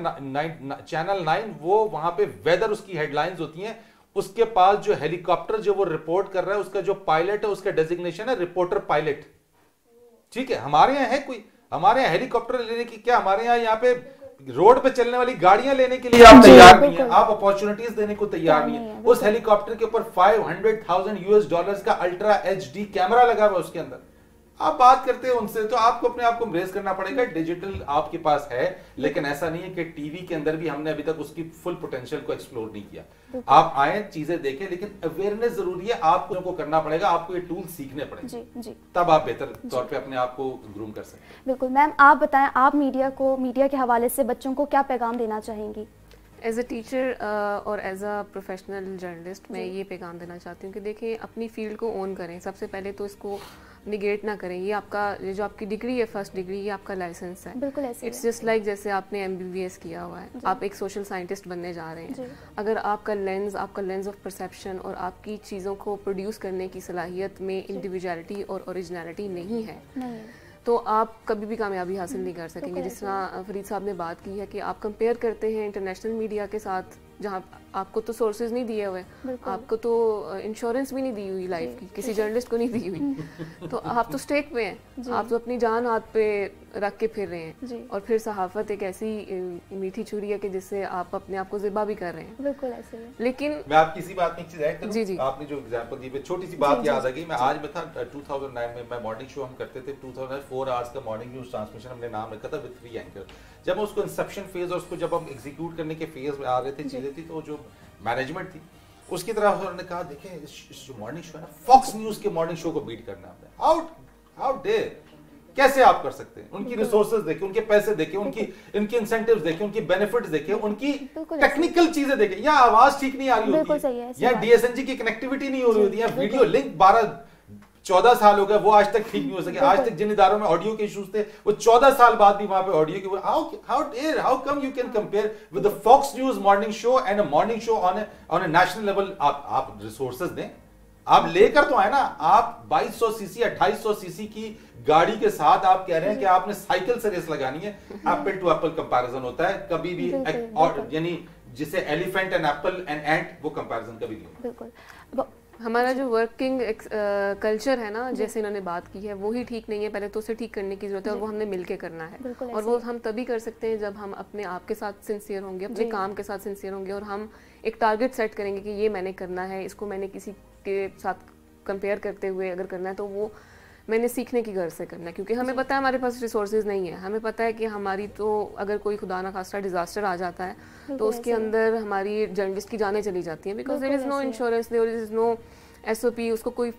चैनल नाइन वो वहाँ पे वेदर उसकी हेडलाइंस होती हैं। उसके पास जो हेलीकॉप्टर जो वो रिपोर्ट कर रहा है उसका जो पायलट है उसका डेजिग्नेशन है रिपोर्टर पायलट ठीक है हमारे यहाँ है कोई हमारे यहाँ हेलीकॉप्टर लेने की क्या हमारे यहाँ यहाँ पे रोड पे चलने वाली गाड़ियाँ लेने के लिए आप तैयार नहीं है। आप अपॉर्चुनिटीज़ देने को तैयार नहीं है। उस हेलीकॉप्टर के ऊपर five hundred thousand US dollar का अल्ट्रा एचडी कैमरा लगा हुआ उसके अंदर। आप बात करते हैं उनसे तो आपको अपने आप को ब्रेस करना पड़ेगा। डिजिटल आपके पास है लेकिन ऐसा नहीं है कि टीवी के अंदर भी हमने अभी तक उसकी फुल पोटेंशियल को एक्सप्लोर नहीं किया। आप आए चीज़ें देखें लेकिन अवेयरनेस ज़रूरी है आपको करना पड़ेगा आपको ये टूल सीखने पड़ेंगे। जी जी। तब आप बेहतर तौर पे अपने आप को ग्रूम कर सकते बिल्कुल मैम आप बताएँ आप मीडिया को मीडिया के हवाले से बच्चों को क्या पैगाम देना चाहेंगी? एज अ टीचर और एज अ प्रोफेशनल जर्नलिस्ट मैं ये पैगाम देना चाहती हूँ कि देखिए अपनी फ़ील्ड को ओन करें। सबसे पहले तो इसको निगेट ना करें। ये आपका ये जो आपकी डिग्री है फ़र्स्ट डिग्री ये आपका लाइसेंस है। बिल्कुल ऐसे इट्स जस्ट लाइक जैसे आपने एमबीबीएस किया हुआ है। आप एक सोशल साइंटिस्ट बनने जा रहे हैं। अगर आपका लेंस आपका लेंस ऑफ़ परसेप्शन और आपकी चीज़ों को प्रोड्यूस करने की सलाहियत में इंडिविजुअलिटी और ओरिजिनलिटी नहीं है तो आप कभी भी कामयाबी हासिल नहीं कर सकेंगे। जिस तरह फरीद साहब ने बात की है कि आप कंपेयर करते हैं इंटरनेशनल मीडिया के साथ जहाँ आपको तो सोर्सेज नहीं दिए हुए। आपको तो इंश्योरेंस भी नहीं दी हुई लाइफ की किसी जर्नलिस्ट को नहीं दी हुई। तो आप तो स्टेक पे हैं। आप तो अपनी जान हाथ पे रख के फिर रहे हैं। और फिर सहाफत एक ऐसी मीठी छुरी है कि जिससे आप अपने आप को जिबा भी कर रहे हैं। बिल्कुल ऐसे लेकिन मैं आपकी इसी बात में चीज़ ऐड जी जी। आपने जो एग्जांपल दी छोटी सी बात याद आ गई। मैं आज में था 2009 में मैं मॉर्निंग शो हम करते थे 2004 आवर्स का मॉर्निंग न्यूज़ ट्रांसमिशन हमने नाम रखा था विद थ्री एंकर जब उसको इंसेप्शन फ़ेज़ और उसको जब हम एग्जीक्यूट करने के फ़ेज़ में आ रहे थे चीज़ें थी तो जो मैनेजमेंट थी। उसकी तरफ़ उन्होंने कहा देखें इस जो मॉर्निंग शो है ना फॉक्स न्यूज़ के मॉर्निंग शो को बीट करना है। हाउ हाउ डे कैसे आप कर सकते हैं? उनकी रिसोर्सेज देखे उनके पैसे देखे उनकी इनके इंसेंटिव देखें उनकी बेनिफिट देखे उनकी टेक्निकल चीज़ें देखें या आवाज़ ठीक नहीं आ रही होती है। या डीएसएनजी की कनेक्टिविटी नहीं हो रही होती है। वीडियो लिंक बारह चौदह साल हो गए वो आज तक ठीक नहीं हो सके। आज तक जिन इदारों में ऑडियो के इश्यूज़ थे वो चौदह साल बाद भी वहाँ पे ऑडियो के how how dare how come you can compare with the Fox News morning show and a morning show on on a national level आप आप रिसोर्सेज दें। आप लेकर तो आए ना। आप 2200 सीसी 2800 सीसी की गाड़ी के साथ आप कह रहे हैं कि आपने साइकिल से रेस लगानी है। एप्पल टू एप्पल कंपैरिजन होता है। कभी भी और यानी जिसे elephant and apple and ant वो कंपैरिजन कभी नहीं बिल्कुल। हमारा जो वर्किंग कल्चर है ना जैसे इन्होंने बात की है वो ही ठीक नहीं है। पहले तो उसे ठीक करने की ज़रूरत है और वो हमने मिलके करना है। और वो हम तभी कर सकते हैं जब हम अपने आप के साथ सिंसियर होंगे अपने काम के साथ सिंसियर होंगे और हम एक टारगेट सेट करेंगे कि ये मैंने करना है इसको मैंने किसी के साथ कंपेयर करते हुए अगर करना है तो वो मैंने सीखने की गर्ज से करना है क्योंकि हमें पता है हमारे पास रिसोर्सेज नहीं है। हमें पता है कि हमारी तो अगर कोई खुदा ना खासा डिजास्टर आ जाता है तो उसके अंदर हमारी जर्नलिस्ट की जाने चली जाती हैं because there is no insurance there is no SOP उसको कोई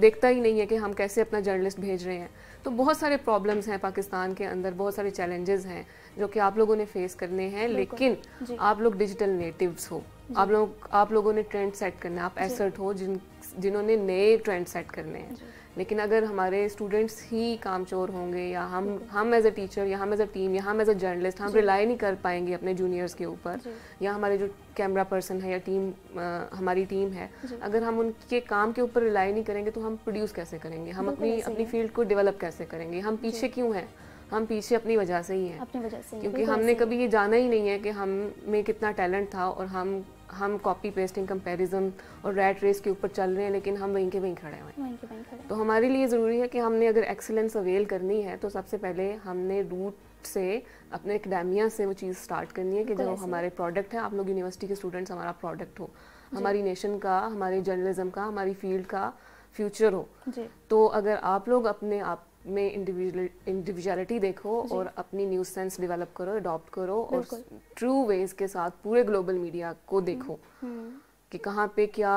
देखता ही नहीं है कि हम कैसे अपना जर्नलिस्ट भेज रहे हैं। तो बहुत सारे प्रॉब्लम्स हैं पाकिस्तान के अंदर बहुत सारे चैलेंजेस हैं जो कि आप लोगों ने फेस करने हैं लेकिन आप लोग डिजिटल नेटिव्स हो। आप लोग आप लोगों ने ट्रेंड सेट करना है आप एसर्ट हो जिन जिन्होंने नए ट्रेंड सेट करने हैं। लेकिन अगर हमारे स्टूडेंट्स ही कामचोर होंगे या हम हम एज अ टीचर या हम एज अ टीम या हम एज अ जर्नलिस्ट हम रिलाई नहीं कर पाएँगे अपने जूनियर्स के ऊपर या हमारे जो कैमरा पर्सन है या टीम आ, हमारी टीम है अगर हम उनके काम के ऊपर रिलाई नहीं करेंगे तो हम प्रोड्यूस कैसे करेंगे? हम अपनी अपनी फ़ील्ड को डेवलप कैसे करेंगे? हम पीछे क्यों हैं? हम पीछे अपनी वजह से ही हैं। अपनी वजह से क्योंकि हमने कभी ये जाना ही नहीं है कि हम में कितना टैलेंट था और हम हम कॉपी पेस्टिंग कंपैरिजन और रैट रेस के ऊपर चल रहे हैं लेकिन हम वहीं के वहीं खड़े हुए हैं। तो हमारे लिए ज़रूरी है कि हमने अगर एक्सेलेंस अवेल करनी है तो सबसे पहले हमने रूट से अपने एकेडमिया से वो चीज़ स्टार्ट करनी है कि जो हमारे प्रोडक्ट है आप लोग यूनिवर्सिटी के स्टूडेंट्स हमारा प्रोडक्ट हो। हमारी नेशन का हमारे जर्नलिज्म का हमारी फ़ील्ड का फ्यूचर हो। जी। तो अगर आप लोग अपने आप में इंडिविजुअलिटी देखो और अपनी न्यूज़ सेंस डेवलप करो अडॉप्ट करो और ट्रू वेज के साथ पूरे ग्लोबल मीडिया को देखो। कि कहाँ पे क्या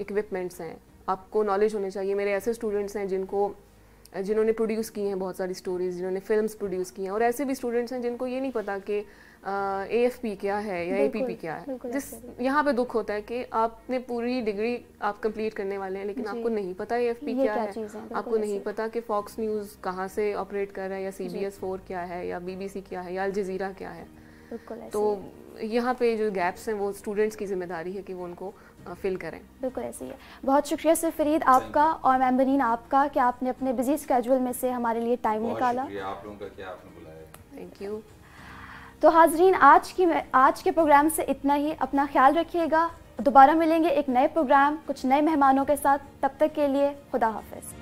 इक्विपमेंट्स हैं। आपको नॉलेज होने चाहिए। मेरे ऐसे स्टूडेंट्स हैं जिनको जिन्होंने प्रोड्यूस किए हैं बहुत सारी स्टोरीज जिन्होंने फिल्म्स प्रोड्यूस की हैं। और ऐसे भी स्टूडेंट्स हैं जिनको ये नहीं पता कि ए एफ़ पी क्या है या ए पी पी क्या है? जिस यहाँ पे दुख होता है कि आपने पूरी डिग्री आप कंप्लीट करने वाले हैं लेकिन आपको नहीं पता ए एफ़ पी क्या क्या है। है, आपको नहीं पता कि फॉक्स न्यूज़ कहाँ से ऑपरेट कर रहा है या सी बी एस फोर क्या है या बी बी सी क्या है या अल जजीरा क्या है। तो यहाँ पे जो गैप्स हैं वो स्टूडेंट्स की ज़िम्मेदारी है कि वो उनको फिल करें। बिल्कुल ऐसे ही है। बहुत शुक्रिया सर फरीद आपका और मेम्बरीन आपका कि आपने अपने बिज़ी स्केजुअल में से हमारे लिए टाइम निकाला। आप लोगों का क्या आपने बुलाया। थैंक यू तो हाजरीन, आज की आज के प्रोग्राम से इतना ही। अपना ख्याल रखिएगा। दोबारा मिलेंगे एक नए प्रोग्राम, कुछ नए मेहमानों के साथ। तब तक के लिए खुदा हाफिज़।